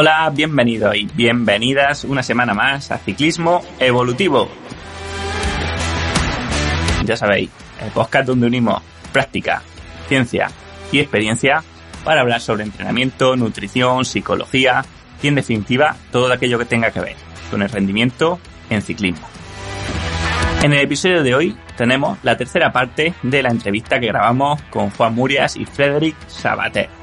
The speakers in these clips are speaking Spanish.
Hola, bienvenidos y bienvenidas una semana más a Ciclismo Evolutivo. Ya sabéis, el podcast donde unimos práctica, ciencia y experiencia para hablar sobre entrenamiento, nutrición, psicología y en definitiva todo aquello que tenga que ver con el rendimiento en ciclismo. En el episodio de hoy tenemos la tercera parte de la entrevista que grabamos con Juan Murias y Frederick Sabater.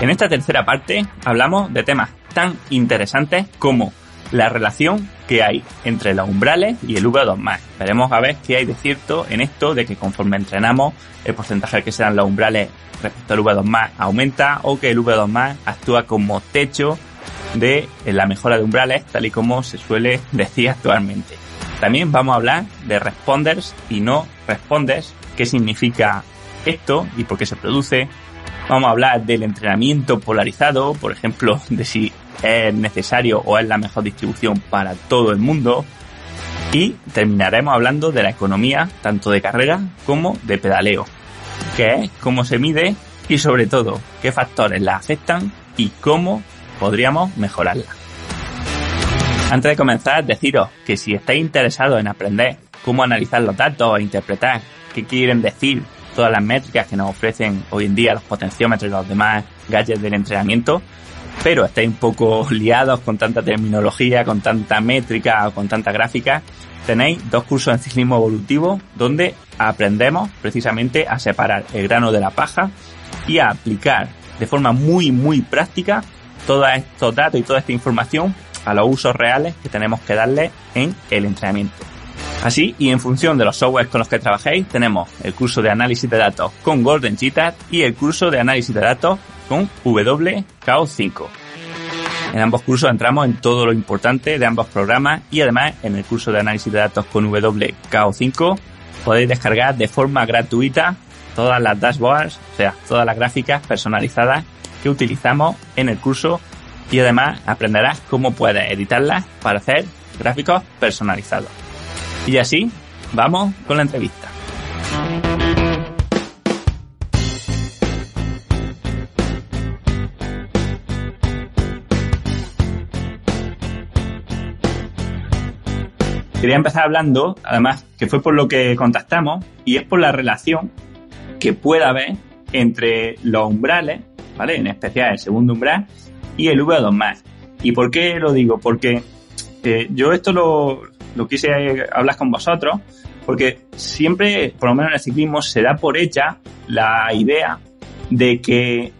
En esta tercera parte hablamos de temas tan interesantes como la relación que hay entre los umbrales y el V2+. Veremos a ver qué hay de cierto en esto de que conforme entrenamos el porcentaje que se dan los umbrales respecto al V2+, aumenta o que el V2+, actúa como techo de la mejora de umbrales, tal y como se suele decir actualmente. También vamos a hablar de responders y no responders, qué significa esto y por qué se produce. Vamos a hablar del entrenamiento polarizado, por ejemplo, de si es necesario o es la mejor distribución para todo el mundo. Y terminaremos hablando de la economía, tanto de carrera como de pedaleo, qué es, cómo se mide y sobre todo qué factores la afectan y cómo podríamos mejorarla. Antes de comenzar, deciros que si estáis interesados en aprender cómo analizar los datos e interpretar qué quieren decir todas las métricas que nos ofrecen hoy en día los potenciómetros y los demás gadgets del entrenamiento, pero estáis un poco liados con tanta terminología, con tanta métrica con tanta gráfica, tenéis dos cursos en ciclismo evolutivo donde aprendemos precisamente a separar el grano de la paja y a aplicar de forma muy muy práctica todos estos datos y toda esta información a los usos reales que tenemos que darle en el entrenamiento. Así, y en función de los softwares con los que trabajéis, tenemos el curso de análisis de datos con Golden Cheetah y el curso de análisis de datos con WKO5. En ambos cursos entramos en todo lo importante de ambos programas y además en el curso de análisis de datos con WKO5 podéis descargar de forma gratuita todas las dashboards, o sea, todas las gráficas personalizadas que utilizamos en el curso y además aprenderás cómo puedes editarlas para hacer gráficos personalizados. Y así, vamos con la entrevista. Quería empezar hablando, además, que fue por lo que contactamos, y es por la relación que puede haber entre los umbrales, ¿vale? En especial el segundo umbral y el V2 ¿Y por qué lo digo? Porque eh, yo esto lo, lo quise hablar con vosotros, porque siempre, por lo menos en el ciclismo, se da por hecha la idea de que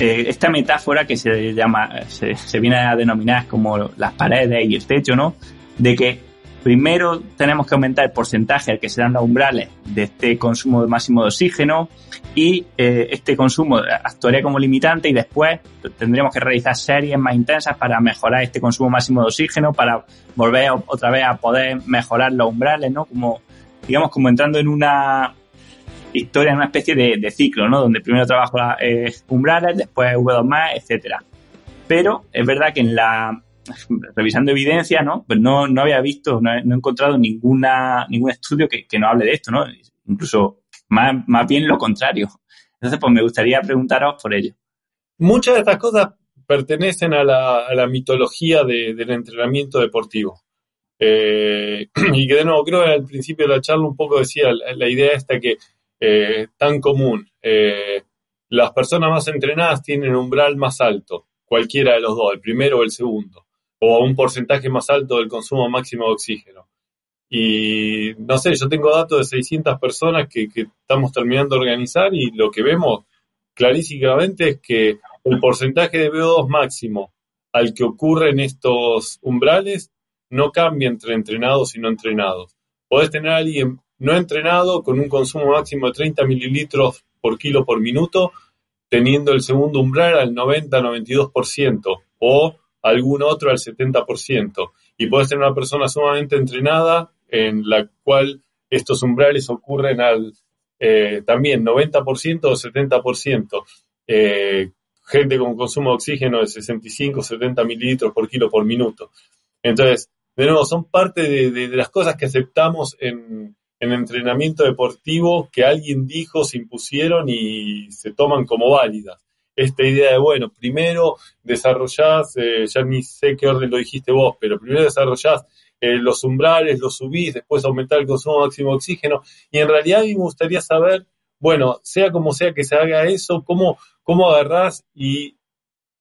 eh, esta metáfora que se llama, se, se, viene a denominar como las paredes y el techo, ¿no? De que Primero tenemos que aumentar el porcentaje al que se dan los umbrales de este consumo máximo de oxígeno y eh, este consumo actuaría como limitante y después tendríamos que realizar series más intensas para mejorar este consumo máximo de oxígeno, para volver otra vez a poder mejorar los umbrales, ¿no? Como, digamos, como entrando en una historia, en una especie de, ciclo, ¿no? Donde primero trabajo eh, umbrales, después V2 más, etcétera. Pero es verdad que en la revisando evidencia, ¿no? Pues no, no había visto, no he, encontrado ninguna, ningún estudio que, no hable de esto, ¿no? Incluso más, más bien lo contrario. Entonces, pues me gustaría preguntaros por ello. Muchas de estas cosas pertenecen a la, a la mitología de, del entrenamiento deportivo. Eh, y que de nuevo, creo que al principio de la charla un poco decía la, la idea esta que eh, tan común. Eh, las personas más entrenadas tienen un umbral más alto, cualquiera de los dos, el primero o el segundo o a un porcentaje más alto del consumo máximo de oxígeno. Y no sé, yo tengo datos de 600 personas que, estamos terminando de organizar y lo que vemos clarísimamente es que el porcentaje de VO2 máximo al que ocurre en estos umbrales no cambia entre entrenados y no entrenados. Podés tener a alguien no entrenado con un consumo máximo de 30 mililitros por kilo por minuto, teniendo el segundo umbral al 90-92%, o algún otro al 70%. Y puedes tener una persona sumamente entrenada en la cual estos umbrales ocurren al eh, también 90% o 70%. Eh, gente con consumo de oxígeno de 65, 70 mililitros por kilo por minuto. Entonces, de nuevo, son parte de, las cosas que aceptamos en, en, entrenamiento deportivo que alguien dijo, se impusieron y se toman como válidas. Esta idea de, bueno, primero desarrollás, eh, ya ni sé qué orden lo dijiste vos, pero primero desarrollás eh, los umbrales, los subís, después aumentar el consumo máximo de oxígeno. Y en realidad a mí me gustaría saber, bueno, sea como sea que se haga eso, cómo, cómo agarrás y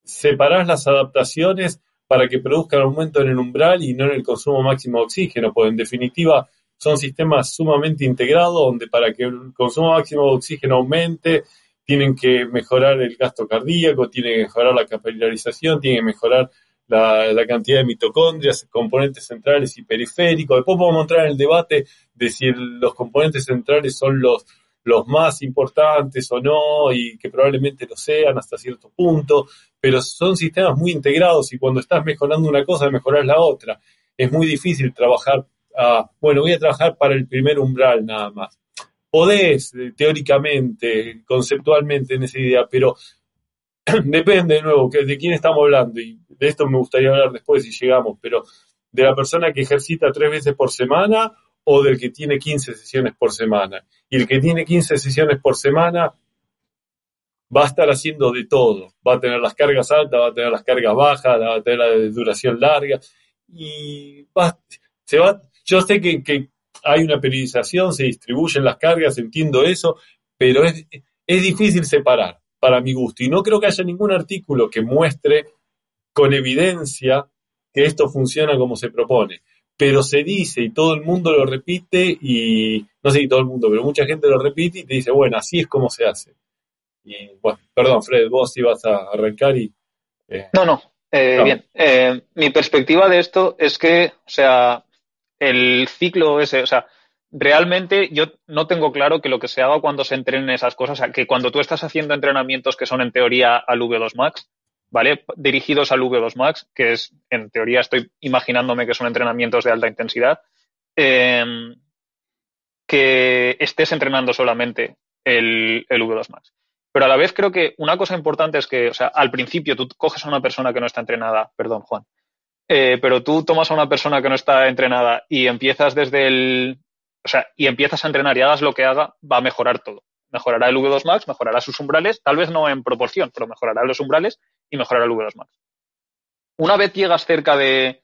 separás las adaptaciones para que produzcan aumento en el umbral y no en el consumo máximo de oxígeno, pues en definitiva son sistemas sumamente integrados donde para que el consumo máximo de oxígeno aumente, tienen que mejorar el gasto cardíaco, tienen que mejorar la capilarización, tienen que mejorar la, cantidad de mitocondrias, componentes centrales y periféricos. Después podemos entrar en el debate de si los componentes centrales son los, más importantes o no, y que probablemente lo sean hasta cierto punto, pero son sistemas muy integrados y cuando estás mejorando una cosa, mejoras la otra. Es muy difícil trabajar, bueno, voy a trabajar para el primer umbral nada más. Podés, eh, teóricamente, conceptualmente en esa idea, pero depende de nuevo de quién estamos hablando y de esto me gustaría hablar después si llegamos, pero de la persona que ejercita tres veces por semana o del que tiene 15 sesiones por semana. Y el que tiene 15 sesiones por semana va a estar haciendo de todo. Va a tener las cargas altas, va a tener las cargas bajas, va a tener la duración larga. Y se va, yo sé que, que, hay una periodización, se distribuyen las cargas, entiendo eso, pero es, es difícil separar para mi gusto. Y no creo que haya ningún artículo que muestre con evidencia que esto funciona como se propone. Pero se dice y todo el mundo lo repite y, no sé si todo el mundo, pero mucha gente lo repite y te dice, bueno, así es como se hace. Y bueno, perdón, Fred, vos ibas a arrancar y... Eh, no, no, eh, bien. Eh, mi perspectiva de esto es que, o sea, el ciclo ese, o sea, realmente yo no tengo claro que lo que se haga cuando se entrenen esas cosas, o sea, que cuando tú estás haciendo entrenamientos que son en teoría al V2 Max, ¿vale? Dirigidos al V2 Max, que es, en teoría, estoy imaginándome que son entrenamientos de alta intensidad, em, que estés entrenando solamente el, el, V2 Max. Pero a la vez creo que una cosa importante es que, o sea, al principio tú coges a una persona que no está entrenada, perdón, Juan, eh, pero tú tomas a una persona que no está entrenada y empiezas desde el, o sea, y empiezas a entrenar y hagas lo que haga, va a mejorar todo mejorará el V2 Max, mejorará sus umbrales, tal vez no en proporción, pero mejorará los umbrales y mejorará el V2 Max. Una vez llegas cerca de,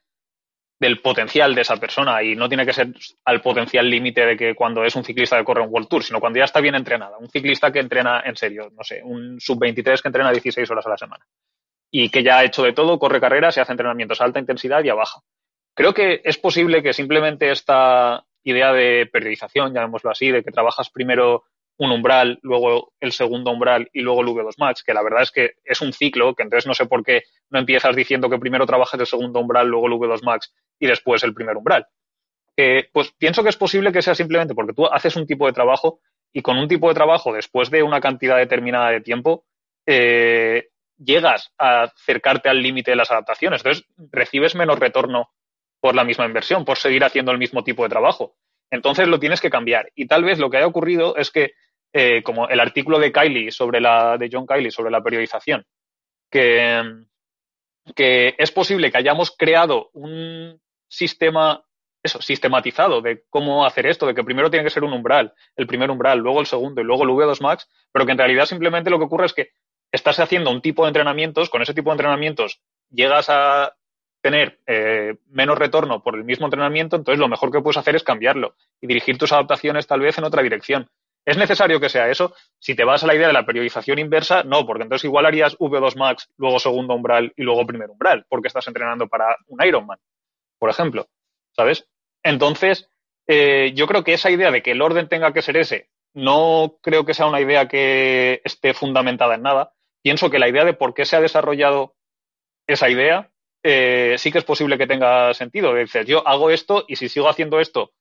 del potencial de esa persona, y no tiene que ser al potencial límite de que cuando es un ciclista que corre un World Tour, sino cuando ya está bien entrenada, un ciclista que entrena en serio, no sé, un sub-23 que entrena 16 horas a la semana y que ya ha hecho de todo, corre carreras y hace entrenamientos a alta intensidad y a baja. Creo que es posible que simplemente esta idea de periodización, llamémoslo así, de que trabajas primero un umbral, luego el segundo umbral y luego el V2 Max, que la verdad es que es un ciclo, que entonces no sé por qué no empiezas diciendo que primero trabajas el segundo umbral, luego el V2 Max y después el primer umbral. pues pienso que es posible que sea simplemente porque tú haces un tipo de trabajo y con un tipo de trabajo, después de una cantidad determinada de tiempo, eh, llegas a acercarte al límite de las adaptaciones. Entonces, recibes menos retorno por la misma inversión, por seguir haciendo el mismo tipo de trabajo. Entonces lo tienes que cambiar. Y tal vez lo que haya ocurrido es que eh, como el artículo de Kylie sobre la, de John Kylie sobre la periodización, que, que es posible que hayamos creado un sistema eso, sistematizado de cómo hacer esto, de que primero tiene que ser un umbral, el primer umbral, luego el segundo y luego el V2 Max, pero que en realidad simplemente lo que ocurre es que estás haciendo un tipo de entrenamientos, con ese tipo de entrenamientos llegas a tener eh, menos retorno por el mismo entrenamiento, entonces lo mejor que puedes hacer es cambiarlo y dirigir tus adaptaciones tal vez en otra dirección. ¿Es necesario que sea eso? Si te vas a la idea de la periodización inversa, no, porque entonces igual harías V2 Max, luego segundo umbral y luego primer umbral, porque estás entrenando para un Ironman, por ejemplo. ¿Sabes? Entonces, eh, yo creo que esa idea de que el orden tenga que ser ese, no creo que sea una idea que esté fundamentada en nada. Pienso que la idea de por qué se ha desarrollado esa idea eh, sí que es posible que tenga sentido. Dices, yo hago esto y si sigo haciendo esto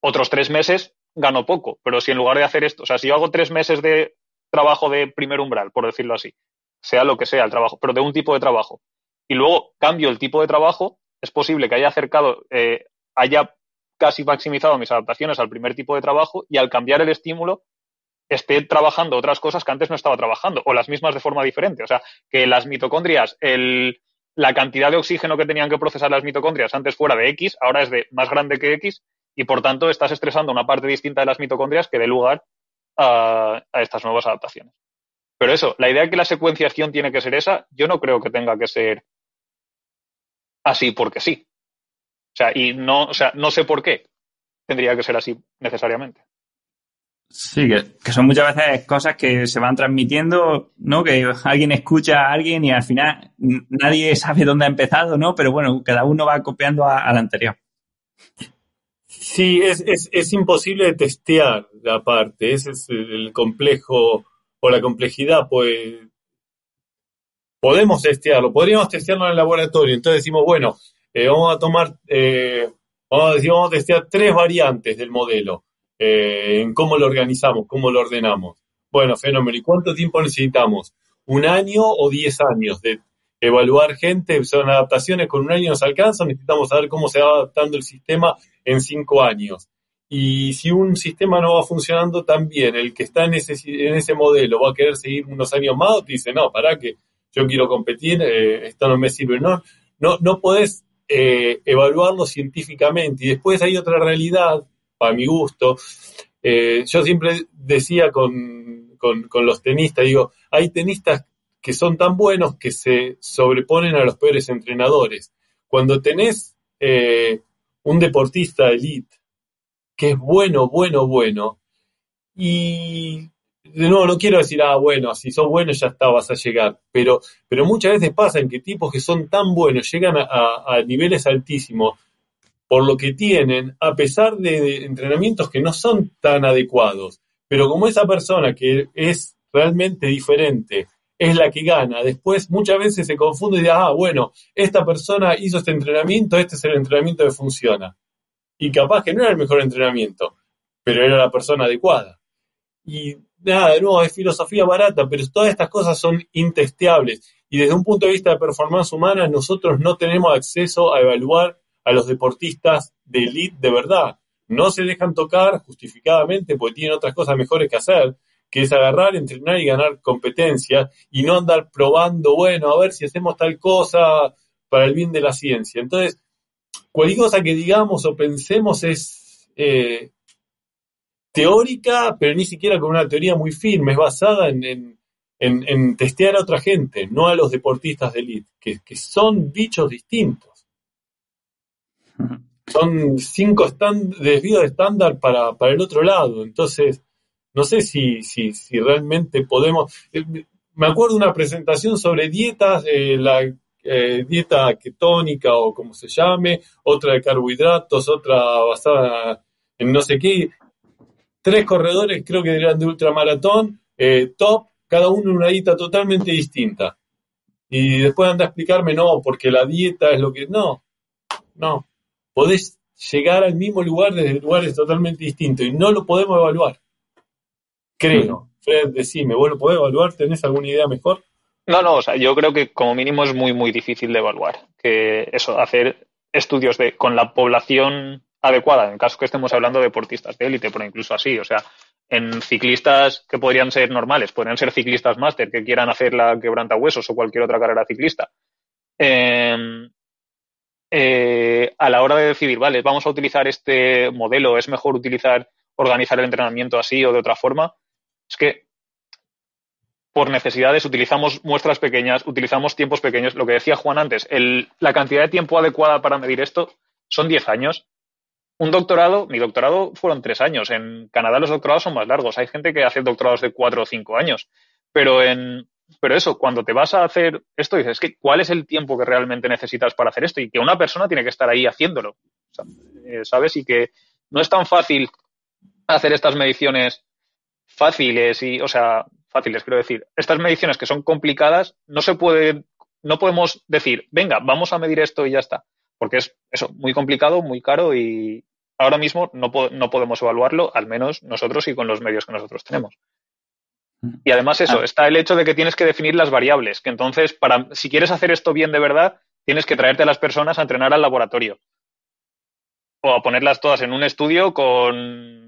otros tres meses, gano poco. Pero si en lugar de hacer esto, o sea, si yo hago tres meses de trabajo de primer umbral, por decirlo así, sea lo que sea el trabajo, pero de un tipo de trabajo, y luego cambio el tipo de trabajo, es posible que haya acercado, eh, haya casi maximizado mis adaptaciones al primer tipo de trabajo y al cambiar el estímulo esté trabajando otras cosas que antes no estaba trabajando o las mismas de forma diferente. O sea, que las mitocondrias, el, la cantidad de oxígeno que tenían que procesar las mitocondrias antes fuera de X, ahora es de más grande que X y por tanto estás estresando una parte distinta de las mitocondrias que dé lugar a, estas nuevas adaptaciones. Pero eso, la idea de que la secuenciación tiene que ser esa, yo no creo que tenga que ser así porque sí. O sea, y no, o sea, no sé por qué tendría que ser así necesariamente. Sí, que, son muchas veces cosas que se van transmitiendo, ¿no? Que alguien escucha a alguien y al final nadie sabe dónde ha empezado, ¿no? Pero bueno, cada uno va copiando al anterior. Sí, es, es, es imposible testear la parte, ese es el complejo o la complejidad, pues podemos testearlo, podríamos testearlo en el laboratorio, entonces decimos, bueno, eh, vamos a tomar, eh, vamos, a decir, vamos a testear tres variantes del modelo, eh, en cómo lo organizamos, cómo lo ordenamos. Bueno, fenómeno, ¿y cuánto tiempo necesitamos? ¿Un año o diez años de evaluar gente? Son adaptaciones, con un año nos alcanza, necesitamos saber cómo se va adaptando el sistema en cinco años. Y si un sistema no va funcionando tan bien, el que está en ese, en modelo va a querer seguir unos años más, te dice, no, para que yo quiero competir, eh, esto no me sirve. No, no, no podés eh, evaluarlo científicamente. Y después hay otra realidad, para mi gusto. Eh, yo siempre decía con, con, los tenistas, digo, hay tenistas que son tan buenos que se sobreponen a los peores entrenadores. Cuando tenés un deportista de elite que es bueno, bueno, bueno. Y de nuevo, no quiero decir, ah, bueno, si sos bueno ya está, vas a llegar. Pero, pero muchas veces pasa en que tipos que son tan buenos llegan a, niveles altísimos por lo que tienen, a pesar de, entrenamientos que no son tan adecuados. Pero como esa persona que es realmente diferente es la que gana, después muchas veces se confunde y dice, ah, bueno, esta persona hizo este entrenamiento, este es el entrenamiento que funciona y capaz que no era el mejor entrenamiento, pero era la persona adecuada. Y nada, de nuevo, es filosofía barata, pero todas estas cosas son intesteables. Y desde un punto de vista de performance humana, nosotros no tenemos acceso a evaluar a los deportistas de elite de verdad. No se dejan tocar justificadamente porque tienen otras cosas mejores que hacer, que es agarrar, entrenar y ganar competencia y no andar probando, bueno, a ver si hacemos tal cosa para el bien de la ciencia. Entonces, cualquier cosa que digamos o pensemos es eh, teórica, pero ni siquiera con una teoría muy firme, es basada en, testear a otra gente, no a los deportistas de élite, que, son bichos distintos. Son cinco desvíos de estándar para, el otro lado. Entonces, no sé si, si, si realmente podemos... Eh, me acuerdo una presentación sobre dietas, eh, la eh, dieta ketónica o como se llame, otra de carbohidratos, otra basada en no sé qué. Tres corredores, creo que eran de ultramaratón, eh, top, cada uno una dieta totalmente distinta. Y después anda a explicarme, no, porque la dieta es lo que... No, no. Podés llegar al mismo lugar desde lugares totalmente distintos y no lo podemos evaluar. Creo. Fred, decime, ¿vos lo podés evaluar? ¿Tenés alguna idea mejor? No, no, o sea, yo creo que como mínimo es muy, muy difícil de evaluar. Que eso, hacer estudios de con la población adecuada, en el caso que estemos hablando de deportistas de élite, pero incluso así, o sea, en ciclistas que podrían ser normales, podrían ser ciclistas máster que quieran hacer la quebranta huesos o cualquier otra carrera ciclista. Em, eh, a la hora de decidir, vale, vamos a utilizar este modelo, es mejor utilizar, organizar el entrenamiento así o de otra forma, es que por necesidades, utilizamos muestras pequeñas, utilizamos tiempos pequeños. Lo que decía Juan antes, la cantidad de tiempo adecuada para medir esto son 10 años. Un doctorado, mi doctorado fueron 3 años. En Canadá los doctorados son más largos. Hay gente que hace doctorados de 4 o 5 años. Pero en, pero eso, cuando te vas a hacer esto, dices, que ¿cuál es el tiempo que realmente necesitas para hacer esto? Y que una persona tiene que estar ahí haciéndolo, eh, ¿sabes? Y que no es tan fácil hacer estas mediciones fáciles y, o sea, fáciles, quiero decir. Estas mediciones que son complicadas, no se puede, no podemos decir, venga, vamos a medir esto y ya está. Porque es eso, muy complicado, muy caro y ahora mismo no, no podemos evaluarlo, al menos nosotros y con los medios que nosotros tenemos. Y además eso, ah. está el hecho de que tienes que definir las variables, que entonces, para, si quieres hacer esto bien de verdad, tienes que traerte a las personas a entrenar al laboratorio. O a ponerlas todas en un estudio con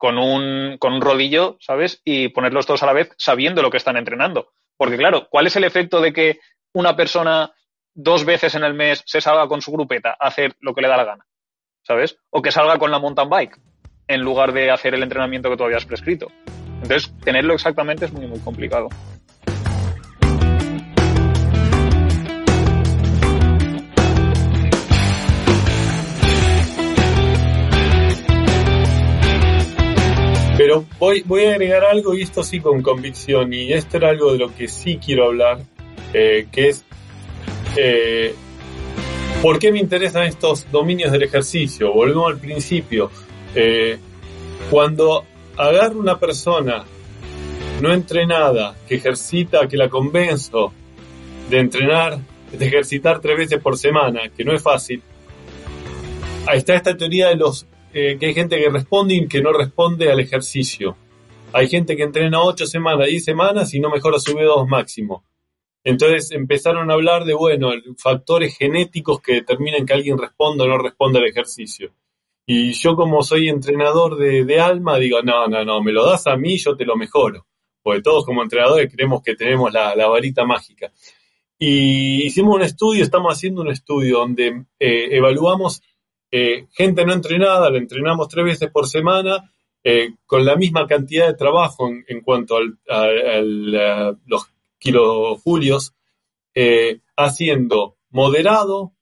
con un, con un rodillo, ¿sabes? Y ponerlos todos a la vez sabiendo lo que están entrenando. Porque claro, ¿cuál es el efecto de que una persona dos veces en el mes se salga con su grupeta a hacer lo que le da la gana? ¿Sabes? O que salga con la mountain bike en lugar de hacer el entrenamiento que tú habías prescrito. Entonces, tenerlo exactamente es muy, muy complicado. Pero voy, voy a agregar algo, y esto sí con convicción, y esto era algo de lo que sí quiero hablar, eh, que es eh, ¿por qué me interesan estos dominios del ejercicio? Volvemos al principio. Eh, cuando agarro una persona no entrenada que ejercita, que la convenzo de entrenar, de ejercitar tres veces por semana, que no es fácil, ahí está esta teoría de los eh, que hay gente que responde y que no responde al ejercicio. Hay gente que entrena ocho semanas, diez semanas y no mejora su B2 máximo. Entonces empezaron a hablar de, bueno, factores genéticos que determinan que alguien responda o no responda al ejercicio. Y yo como soy entrenador de, alma, digo, no, no, no, me lo das a mí, yo te lo mejoro. Porque todos como entrenadores creemos que tenemos la, varita mágica. Y hicimos un estudio, estamos haciendo un estudio donde eh, evaluamos eh, gente no entrenada, la entrenamos tres veces por semana, eh, con la misma cantidad de trabajo en, cuanto a, los kilojulios, haciendo moderado,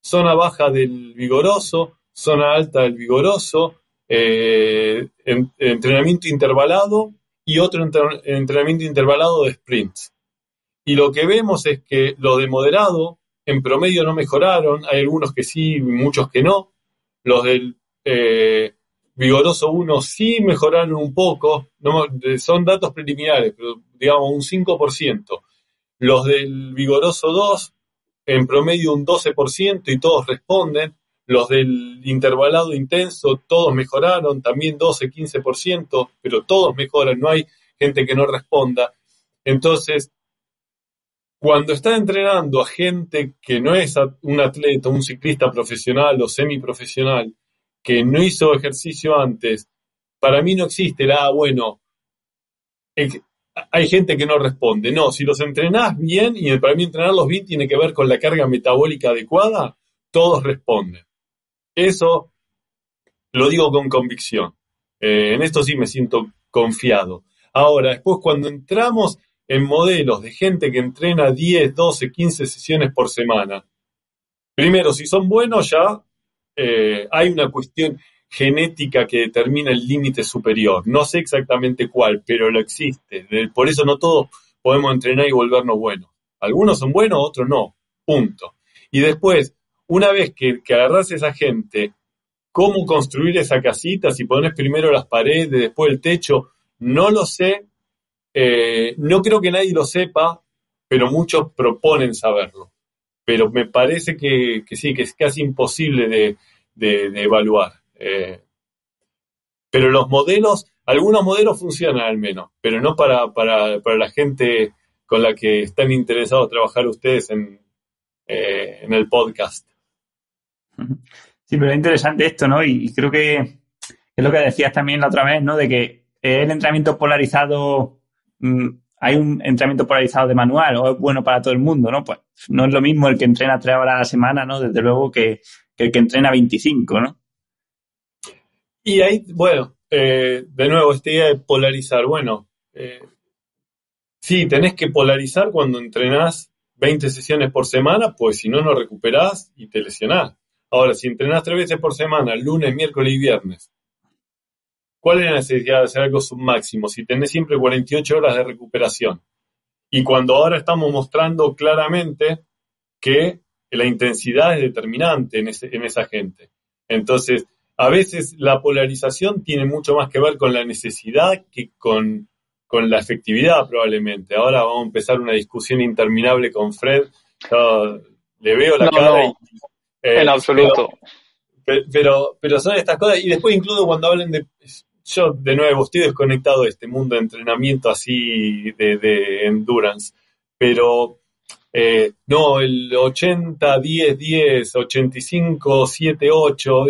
zona baja del vigoroso, zona alta del vigoroso, entrenamiento intervalado y otro entrenamiento intervalado de sprints. Y lo que vemos es que lo de moderado en promedio no mejoraron, hay algunos que sí, muchos que no. Los del eh, Vigoroso 1 sí mejoraron un poco, son datos preliminares, pero digamos un 5%. Los del Vigoroso 2 en promedio un 12% y todos responden. Los del intervalado intenso, todos mejoraron, también 12-15%, pero todos mejoran, no hay gente que no responda. Entonces, cuando está entrenando a gente que no es un atleta, un ciclista profesional o semiprofesional, que no hizo ejercicio antes, para mí no existe la, ah, bueno, hay gente que no responde. No, si los entrenás bien, y para mí entrenarlos bien tiene que ver con la carga metabólica adecuada, todos responden. Eso lo digo con convicción. Eh, en esto sí me siento confiado. Ahora, después cuando entramos en modelos de gente que entrena 10, 12, 15 sesiones por semana. Primero, si son buenos ya eh, hay una cuestión genética que determina el límite superior. No sé exactamente cuál, pero lo existe. Por eso no todos podemos entrenar y volvernos buenos. Algunos son buenos, otros no. Punto. Y después, una vez que, que agarras a esa gente, cómo construir esa casita, si pones primero las paredes, después el techo, no lo sé, eh, no creo que nadie lo sepa, pero muchos proponen saberlo. Pero me parece que, sí, que es casi imposible de, evaluar. Eh, pero los modelos, algunos modelos funcionan al menos, pero no para, la gente con la que están interesados trabajar ustedes en, eh, en el podcast. Sí, pero es interesante esto, ¿no? Y, creo que es lo que decías también la otra vez, ¿no? De que el entrenamiento polarizado Mm, hay un entrenamiento polarizado de manual o es bueno para todo el mundo, ¿no? Pues no es lo mismo el que entrena tres horas a la semana, ¿no? Desde luego que, el que entrena 25, ¿no? Y ahí, bueno, eh, de nuevo, esta idea de polarizar, bueno, eh, sí, tenés que polarizar cuando entrenás 20 sesiones por semana, pues si no, no recuperás y te lesionás. Ahora, si entrenás tres veces por semana, lunes, miércoles y viernes, ¿Cuál es la necesidad de hacer algo submáximo si tenés siempre 48 horas de recuperación? Y cuando ahora estamos mostrando claramente que la intensidad es determinante en, esa gente. Entonces, a veces la polarización tiene mucho más que ver con la necesidad que con, la efectividad probablemente. Ahora vamos a empezar una discusión interminable con Fred. le veo la cara. en eh, absoluto. Pero, pero, pero, son estas cosas. Y después incluso cuando hablen de yo de nuevo estoy desconectado de este mundo de entrenamiento así de, endurance, pero eh, no, el 80, 10, 10, 85, 7, 8,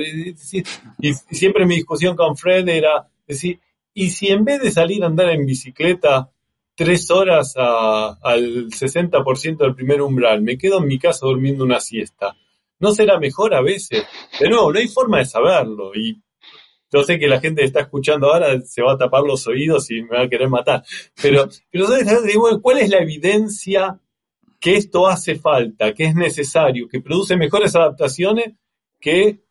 y, siempre mi discusión con Fred era decir, ¿y si en vez de salir a andar en bicicleta tres horas al 60% del primer umbral, me quedo en mi casa durmiendo una siesta? ¿No será mejor a veces? De nuevo, no hay forma de saberlo y yo sé que la gente que está escuchando ahora se va a tapar los oídos y me va a querer matar. Pero, pero ¿cuál es la evidencia que esto hace falta, que es necesario, que produce mejores adaptaciones que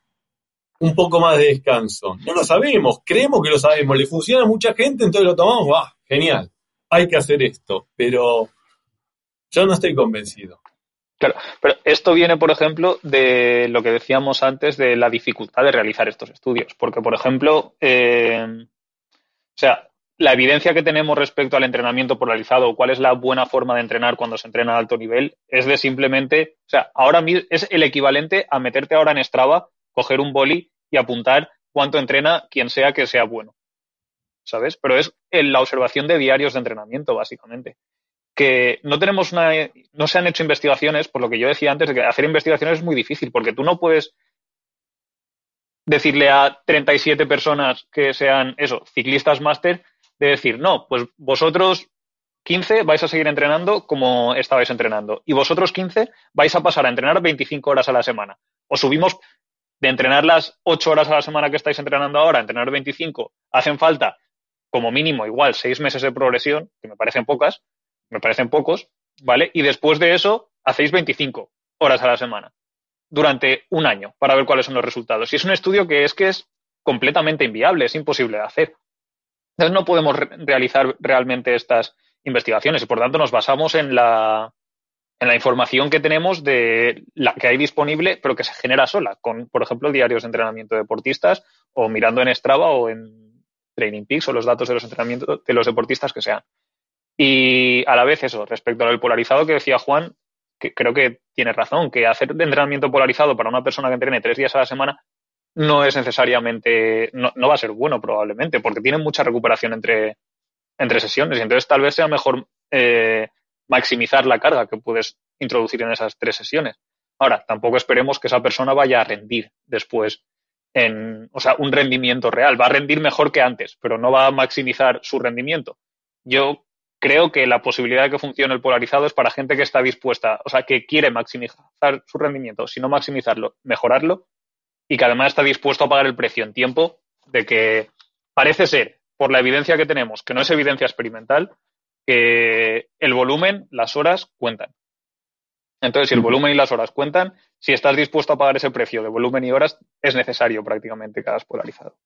un poco más de descanso. No lo sabemos, creemos que lo sabemos, le funciona a mucha gente, entonces lo tomamos, ¡ah! Genial, hay que hacer esto, pero yo no estoy convencido. Claro, pero esto viene, por ejemplo, de lo que decíamos antes de la dificultad de realizar estos estudios. Porque, por ejemplo, eh, o sea, la evidencia que tenemos respecto al entrenamiento polarizado cuál es la buena forma de entrenar cuando se entrena a alto nivel es de simplemente, o sea, ahora mismo es el equivalente a meterte ahora en Strava, coger un boli y apuntar cuánto entrena quien sea que sea bueno. ¿Sabes? Pero es la observación de diarios de entrenamiento, básicamente. Que no tenemos una, no se han hecho investigaciones, por lo que yo decía antes, de que hacer investigaciones es muy difícil, porque tú no puedes decirle a 37 personas que sean, eso, ciclistas máster, de decir, no, pues vosotros 15 vais a seguir entrenando como estabais entrenando y vosotros 15 vais a pasar a entrenar 25 horas a la semana. O subimos de entrenar las 8 horas a la semana que estáis entrenando ahora, a entrenar 25, hacen falta como mínimo igual 6 meses de progresión, que me parecen pocas, me parecen pocos, ¿vale? Y después de eso hacéis 25 horas a la semana durante un año para ver cuáles son los resultados. Y es un estudio que es que es completamente inviable, es imposible de hacer. Entonces no podemos realizar realmente estas investigaciones y por tanto nos basamos en la, en la información que tenemos de la que hay disponible, pero que se genera sola, con, por ejemplo, diarios de entrenamiento de deportistas o mirando en Strava o en Training Peaks o los datos de los entrenamientos de los deportistas que sean. Y a la vez eso, respecto al polarizado que decía Juan, que creo que tiene razón, que hacer entrenamiento polarizado para una persona que entrene tres días a la semana no es necesariamente, no, va a ser bueno probablemente, porque tiene mucha recuperación entre, entre sesiones y entonces tal vez sea mejor eh, maximizar la carga que puedes introducir en esas tres sesiones. Ahora, tampoco esperemos que esa persona vaya a rendir después en, o sea, un rendimiento real. Va a rendir mejor que antes, pero no va a maximizar su rendimiento. Yo creo que la posibilidad de que funcione el polarizado es para gente que está dispuesta, o sea, que quiere maximizar su rendimiento, si no maximizarlo, mejorarlo y que además está dispuesto a pagar el precio en tiempo de que parece ser, por la evidencia que tenemos, que no es evidencia experimental, que el volumen, las horas cuentan. Entonces, si el volumen y las horas cuentan, si estás dispuesto a pagar ese precio de volumen y horas, es necesario prácticamente que hagas polarizado.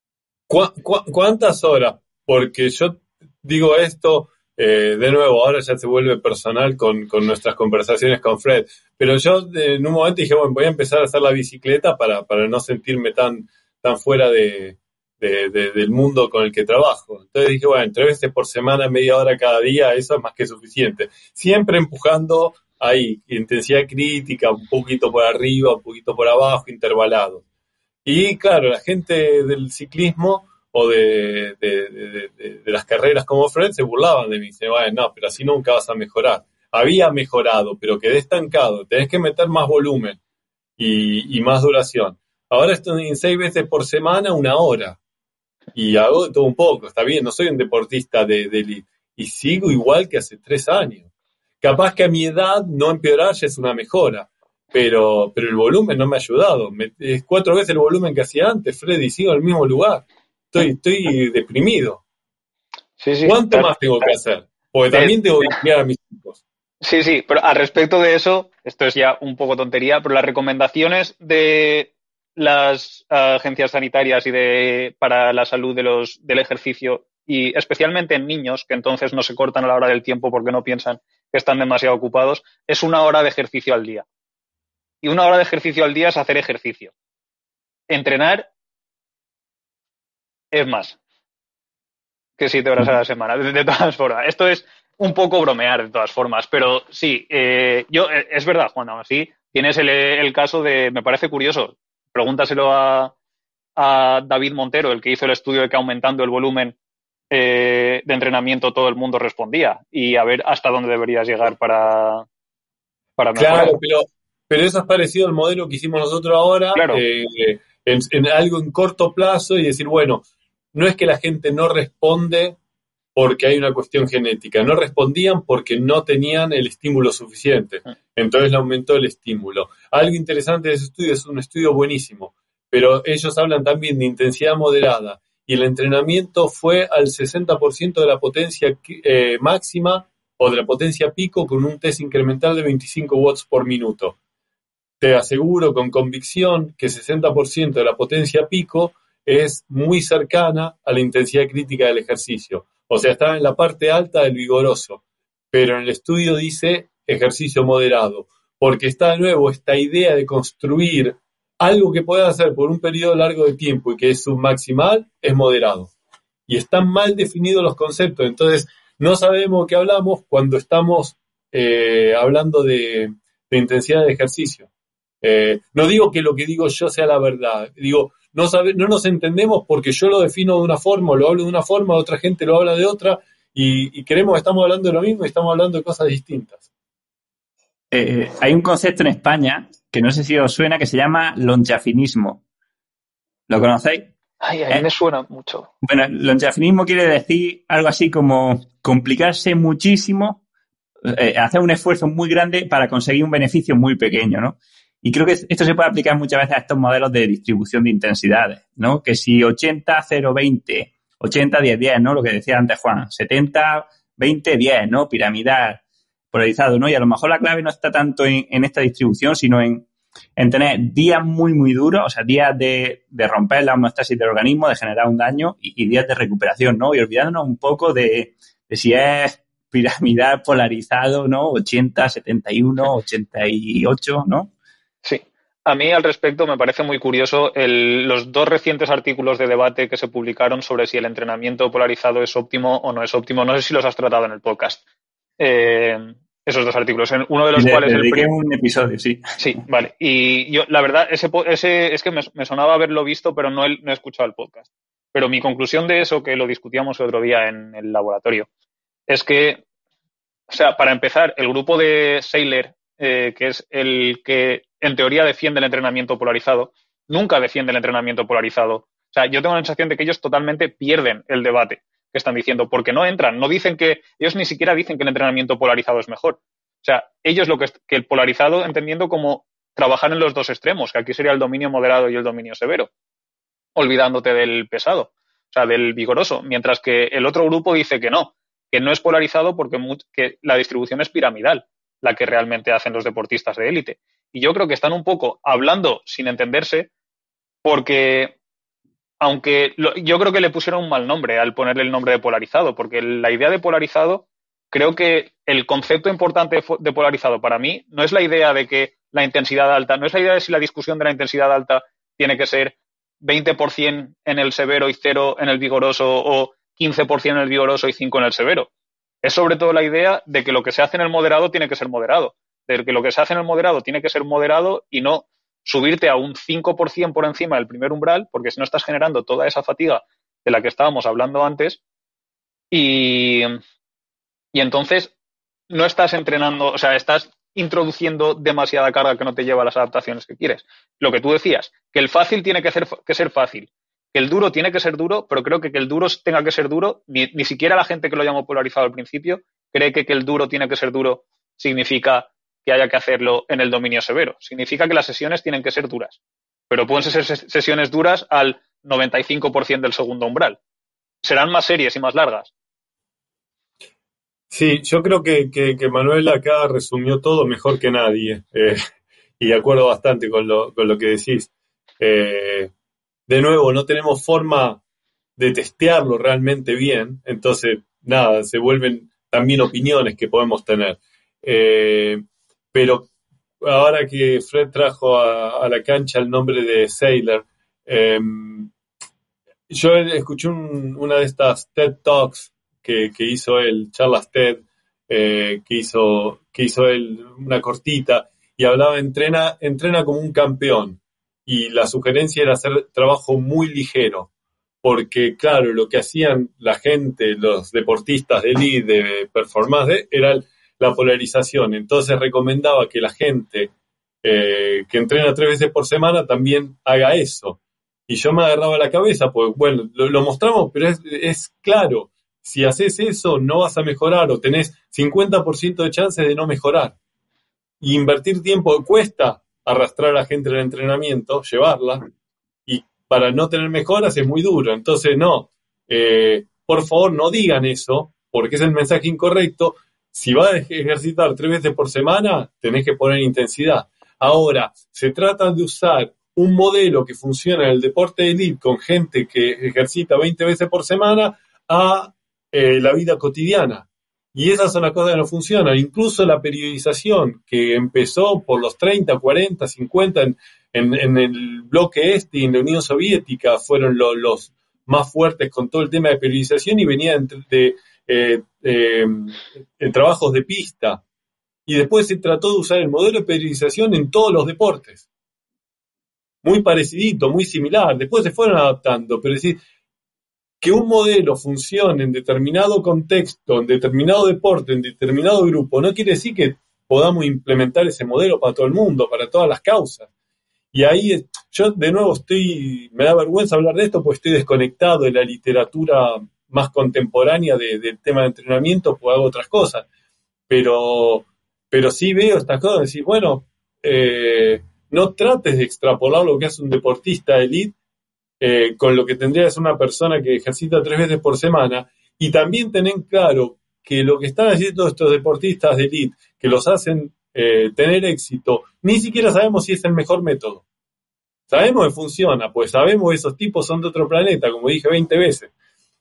cuántas horas? Porque yo digo esto, eh, de nuevo, ahora ya se vuelve personal con, nuestras conversaciones con Fred. Pero yo en un momento dije, bueno, voy a empezar a hacer la bicicleta para, para no sentirme tan, tan fuera de, del mundo con el que trabajo. Entonces dije, bueno, tres veces por semana, media hora cada día, eso es más que suficiente. Siempre empujando ahí, intensidad crítica, un poquito por arriba, un poquito por abajo, intervalado. Y claro, la gente del ciclismo o de, las carreras como Fred se burlaban de mí. Dicen, bueno, no, pero así nunca vas a mejorar. Había mejorado, pero quedé estancado. Tenés que meter más volumen y, más duración. Ahora estoy en seis veces por semana, una hora. Y hago todo un poco. Está bien, no soy un deportista de, elite. Y sigo igual que hace tres años. Capaz que a mi edad no empeorar ya es una mejora. Pero, pero el volumen no me ha ayudado. es cuatro veces el volumen que hacía antes, Freddy. Sigo en el mismo lugar estoy, estoy deprimido. ¿Cuánto más tengo que hacer? Porque también que criar a mis hijos. Sí, sí, pero al respecto de eso, esto es ya un poco tontería, pero las recomendaciones de las agencias sanitarias y de para la salud de los, del ejercicio y especialmente en niños que entonces no se cortan a la hora del tiempo porque no piensan que están demasiado ocupados, es una hora de ejercicio al día. Y una hora de ejercicio al día es hacer ejercicio. Entrenar es más que siete horas a la semana, de, todas formas. Esto es un poco bromear de todas formas, pero sí, eh, yo, eh, es verdad, Juan, aún así, tienes el, caso de, me parece curioso, pregúntaselo a, a, David Montero, el que hizo el estudio de que aumentando el volumen eh, de entrenamiento todo el mundo respondía, y a ver hasta dónde deberías llegar para, para mejorar. Claro, pero, pero eso es parecido al modelo que hicimos nosotros ahora, en algo en corto plazo y decir, bueno, no es que la gente no responde porque hay una cuestión genética, no respondían porque no tenían el estímulo suficiente. Ah. Entonces le aumentó el estímulo. Algo interesante de ese estudio es un estudio buenísimo, pero ellos hablan también de intensidad moderada y el entrenamiento fue al 60% de la potencia eh, máxima o de la potencia pico con un test incremental de 25 watts por minuto. te aseguro con convicción que 60% de la potencia pico es muy cercana a la intensidad crítica del ejercicio. O sea, está en la parte alta del vigoroso, pero en el estudio dice ejercicio moderado, porque está de nuevo esta idea de construir algo que pueda hacer por un periodo largo de tiempo y que es submaximal, es moderado. Y están mal definidos los conceptos, entonces no sabemos qué hablamos cuando estamos eh, hablando de, intensidad de ejercicio. Eh, no digo que lo que digo yo sea la verdad, digo, no, sabe, no nos entendemos porque yo lo defino de una forma, lo hablo de una forma, otra gente lo habla de otra, y, creemos que estamos hablando de lo mismo y estamos hablando de cosas distintas. Eh, hay un concepto en España que no sé si os suena que se llama lonchafinismo. ¿Lo conocéis? Ay, a mí me suena mucho. Bueno, lonchafinismo quiere decir algo así como complicarse muchísimo eh, hacer un esfuerzo muy grande para conseguir un beneficio muy pequeño, ¿no? Y creo que esto se puede aplicar muchas veces a estos modelos de distribución de intensidades, ¿no? Que si 80, 0, 20, 80, 10, 10, ¿no? Lo que decía antes Juan, 70, 20, 10, ¿no? Piramidal, polarizado, ¿no? Y a lo mejor la clave no está tanto en, esta distribución, sino en, tener días muy, muy duros, o sea, días de, romper la homeostasis del organismo, de generar un daño y, días de recuperación, ¿no? Y olvidándonos un poco de, de si es piramidal polarizado, ¿no? 80, 71, 88, ¿no? Sí. A mí al respecto me parece muy curioso los dos recientes artículos de debate que se publicaron sobre si el entrenamiento polarizado es óptimo o no es óptimo. No sé si los has tratado en el podcast. Eh, esos dos artículos, uno de los cuales el un episodio, sí. Sí, vale. Y yo, la verdad, ese, ese es que me, sonaba haberlo visto, pero no he, no he escuchado el podcast. Pero mi conclusión de eso, que lo discutíamos el otro día en el laboratorio, es que, o sea, para empezar, el grupo de Sailor, eh, que es el que en teoría defiende el entrenamiento polarizado, nunca defiende el entrenamiento polarizado. O sea, yo tengo la sensación de que ellos totalmente pierden el debate que están diciendo, porque no entran, no dicen que, ellos ni siquiera dicen que el entrenamiento polarizado es mejor. O sea, ellos lo que, que el polarizado entendiendo como trabajar en los dos extremos, que aquí sería el dominio moderado y el dominio severo, olvidándote del pesado, o sea, del vigoroso, mientras que el otro grupo dice que no, que no es polarizado porque que la distribución es piramidal, la que realmente hacen los deportistas de élite. Y yo creo que están un poco hablando sin entenderse porque, aunque yo creo que le pusieron un mal nombre al ponerle el nombre de polarizado, porque la idea de polarizado, creo que el concepto importante de polarizado para mí no es la idea de que la intensidad alta, no es la idea de si la discusión de la intensidad alta tiene que ser 20% en el severo y cero en el vigoroso o 15% en el vigoroso y 5% en el severo. Es sobre todo la idea de que lo que se hace en el moderado tiene que ser moderado, de que lo que se hace en el moderado tiene que ser moderado y no subirte a un 5% por encima del primer umbral, porque si no estás generando toda esa fatiga de la que estábamos hablando antes y, y entonces no estás entrenando, o sea, estás introduciendo demasiada carga que no te lleva a las adaptaciones que quieres. Lo que tú decías, que el fácil tiene que, que ser fácil que el duro tiene que ser duro, pero creo que que el duro tenga que ser duro, ni, siquiera la gente que lo llamó polarizado al principio cree que que el duro tiene que ser duro significa que haya que hacerlo en el dominio severo. Significa que las sesiones tienen que ser duras, pero pueden ser sesiones duras al 95% del segundo umbral. Serán más serias y más largas. Sí, yo creo que, Manuel acá resumió todo mejor que nadie eh, y de acuerdo bastante con lo, con lo que decís. Eh, de nuevo, no tenemos forma de testearlo realmente bien, entonces, nada, se vuelven también opiniones que podemos tener. Eh, pero ahora que Fred trajo a, la cancha el nombre de Sailor, em, yo escuché una de estas TED Talks que, hizo él, charlas TED, eh, que, hizo, que hizo él, una cortita, y hablaba, entrena, entrena como un campeón. Y la sugerencia era hacer trabajo muy ligero, porque claro, lo que hacían la gente, los deportistas de elite, de performance, era la polarización. Entonces recomendaba que la gente eh, que entrena tres veces por semana también haga eso. Y yo me agarraba la cabeza, pues bueno, lo, mostramos, pero es, es, claro, si haces eso no vas a mejorar o tenés 50% de chances de no mejorar. Invertir tiempo cuesta, arrastrar a la gente al entrenamiento, llevarla, y para no tener mejoras es muy duro. Entonces, no, eh, por favor no digan eso, porque es el mensaje incorrecto. Si vas a ejercitar tres veces por semana, tenés que poner intensidad. Ahora, se trata de usar un modelo que funciona en el deporte de elite con gente que ejercita 20 veces por semana a eh, la vida cotidiana. Y esas son las cosas que no funcionan. Incluso la periodización que empezó por los 30, 40, 50 en, en, el bloque este y en la Unión Soviética fueron los más fuertes con todo el tema de periodización y venía de, eh, eh, trabajos de pista. Y después se trató de usar el modelo de periodización en todos los deportes. Muy parecidito, muy similar. Después se fueron adaptando, pero es decir, que un modelo funcione en determinado contexto, en determinado deporte, en determinado grupo, no quiere decir que podamos implementar ese modelo para todo el mundo, para todas las causas. Y ahí yo de nuevo estoy, me da vergüenza hablar de esto porque estoy desconectado de la literatura más contemporánea del tema de entrenamiento, pues hago otras cosas. Pero, pero sí veo estas cosas, decir, bueno, eh, no trates de extrapolar lo que hace un deportista de elite eh, con lo que tendría que ser una persona que ejercita tres veces por semana, y también tener claro que lo que están haciendo estos deportistas de elite, que los hacen eh, tener éxito, ni siquiera sabemos si es el mejor método. Sabemos que funciona, pues sabemos que esos tipos son de otro planeta, como dije 20 veces.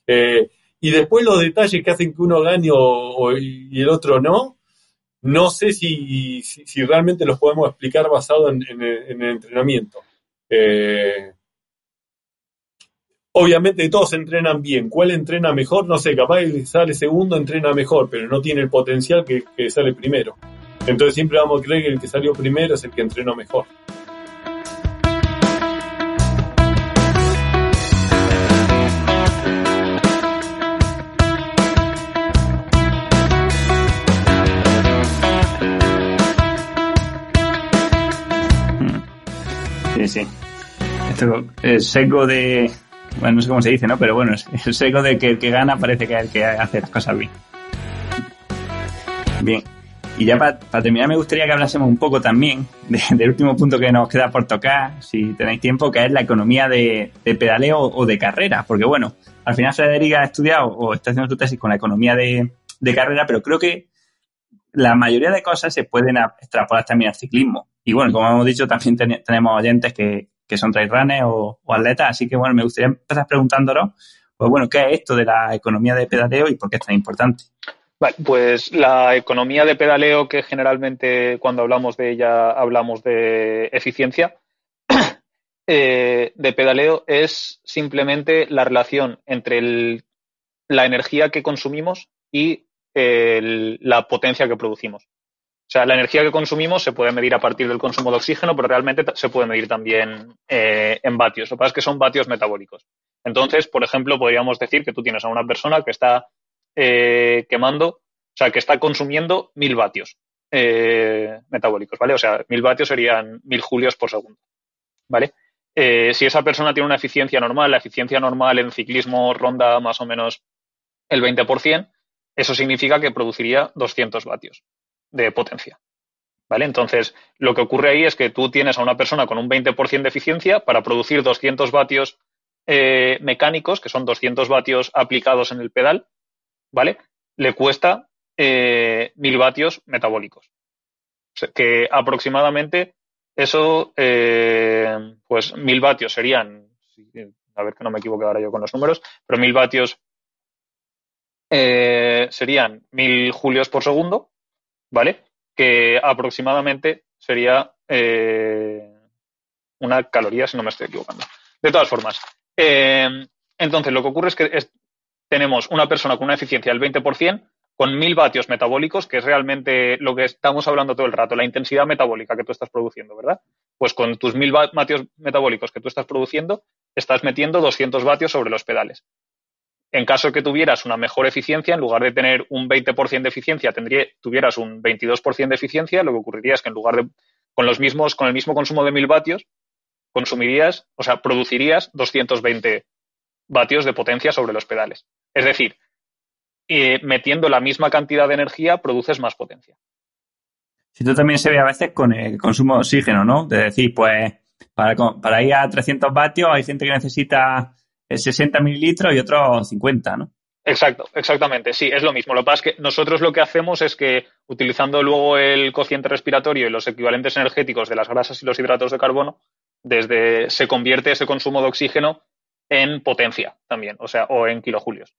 Eh, y después los detalles que hacen que uno gane y el otro no, no sé si, si, realmente los podemos explicar basado en, el, entrenamiento. Obviamente todos entrenan bien. ¿Cuál entrena mejor? No sé, capaz que sale segundo entrena mejor, pero no tiene el potencial que, sale primero. Entonces siempre vamos a creer que el que salió primero es el que entrenó mejor. Esto es seco de, bueno, no sé cómo se dice, ¿no? Pero bueno, el seco de que el que gana parece que es el que hace las cosas bien. Bien. Y ya para, terminar me gustaría que hablásemos un poco también del último punto que nos queda por tocar, si tenéis tiempo, que es la economía de, pedaleo o de carrera. Porque bueno, al final Federica ha estudiado o está haciendo su tesis con la economía de, carrera, pero creo que la mayoría de cosas se pueden extrapolar también al ciclismo. Y bueno, como hemos dicho, también tenemos oyentes que, que son trail runners o, atletas. Así que bueno, me gustaría empezar preguntándolo, pues bueno, ¿qué es esto de la economía de pedaleo y por qué es tan importante? Vale, pues la economía de pedaleo, que generalmente cuando hablamos de ella hablamos de eficiencia, eh, de pedaleo es simplemente la relación entre la energía que consumimos y la potencia que producimos. O sea, la energía que consumimos se puede medir a partir del consumo de oxígeno, pero realmente se puede medir también eh, en vatios. Lo que pasa es que son vatios metabólicos. Entonces, por ejemplo, podríamos decir que tú tienes a una persona que está eh, quemando, o sea, que está consumiendo mil vatios eh, metabólicos, ¿vale? O sea, mil vatios serían mil julios por segundo, ¿vale? si esa persona tiene una eficiencia normal, la eficiencia normal en ciclismo ronda más o menos el 20%, eso significa que produciría 200 vatios de potencia. ¿Vale? Entonces, lo que ocurre ahí es que tú tienes a una persona con un 20% de eficiencia para producir 200 vatios eh, mecánicos, que son 200 vatios aplicados en el pedal, ¿vale? Le cuesta eh, 1000 vatios metabólicos. que aproximadamente eso, eh, pues 1000 vatios serían, a ver que no me equivoque ahora yo con los números, pero 1000 vatios eh, serían 1000 julios por segundo, ¿vale? Que aproximadamente sería eh, una caloría, si no me estoy equivocando. De todas formas, eh, entonces lo que ocurre es que tenemos una persona con una eficiencia del 20% con 1000 vatios metabólicos, que es realmente lo que estamos hablando todo el rato, la intensidad metabólica que tú estás produciendo, ¿verdad? Pues con tus 1000 vatios metabólicos que tú estás produciendo, estás metiendo 200 vatios sobre los pedales. En caso que tuvieras una mejor eficiencia, en lugar de tener un 20% de eficiencia, tuvieras un 22% de eficiencia, lo que ocurriría es que en lugar de, con los mismos, con el mismo consumo de 1000 vatios, consumirías, o sea, producirías 220 vatios de potencia sobre los pedales. Es decir, eh, metiendo la misma cantidad de energía, produces más potencia. Esto también se ve a veces con el consumo de oxígeno, ¿no? De decir, pues, para, para ir a 300 vatios hay gente que necesita 60 mililitros y otros 50, ¿no? Exacto, exactamente. Sí, es lo mismo. Lo que pasa es que nosotros lo que hacemos es que utilizando luego el cociente respiratorio y los equivalentes energéticos de las grasas y los hidratos de carbono, desde se convierte ese consumo de oxígeno en potencia también, o sea, o en kilojulios.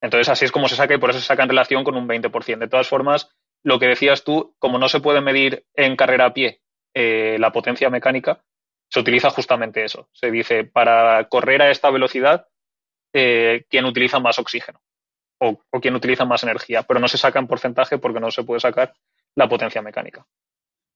Entonces así es como se saca y por eso se saca en relación con un 20%. De todas formas, lo que decías tú, como no se puede medir en carrera a pie eh, la potencia mecánica, se utiliza justamente eso. Se dice, para correr a esta velocidad, eh, quién utiliza más oxígeno o, quién utiliza más energía, pero no se saca en porcentaje porque no se puede sacar la potencia mecánica.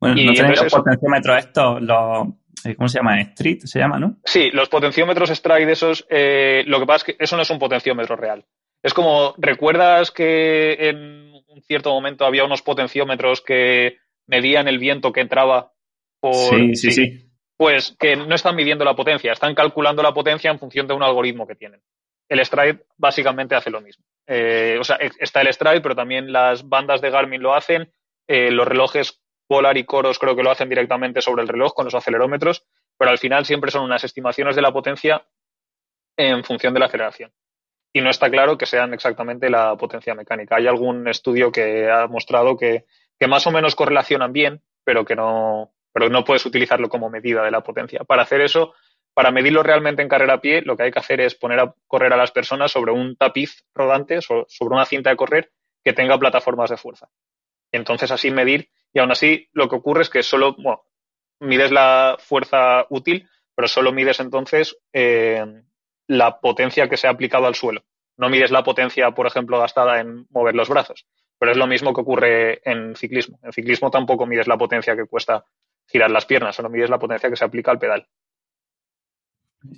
Bueno, ¿no tenéis los potenciómetros estos, los, eh, ¿cómo se llama? Street se llama, ¿no? Sí, los potenciómetros Stride esos, eh, lo que pasa es que eso no es un potenciómetro real. Es como, ¿recuerdas que en un cierto momento había unos potenciómetros que medían el viento que entraba por... Sí, sí, sí. Pues que no están midiendo la potencia, están calculando la potencia en función de un algoritmo que tienen el Stride básicamente hace lo mismo. Eh, o sea, está el Stride, pero también las bandas de Garmin lo hacen, eh, los relojes Polar y Coros creo que lo hacen directamente sobre el reloj con los acelerómetros, pero al final siempre son unas estimaciones de la potencia en función de la aceleración. Y no está claro que sean exactamente la potencia mecánica. Hay algún estudio que ha mostrado que, que más o menos correlacionan bien, pero que no, pero no puedes utilizarlo como medida de la potencia. Para hacer eso, para medirlo realmente en carrera a pie, lo que hay que hacer es poner a correr a las personas sobre un tapiz rodante, sobre una cinta de correr que tenga plataformas de fuerza. Entonces así medir, y aún así lo que ocurre es que solo, bueno, mides la fuerza útil, pero solo mides entonces eh, la potencia que se ha aplicado al suelo. No mides la potencia, por ejemplo, gastada en mover los brazos. Pero es lo mismo que ocurre en ciclismo. En ciclismo tampoco mides la potencia que cuesta girar las piernas, solo mides la potencia que se aplica al pedal.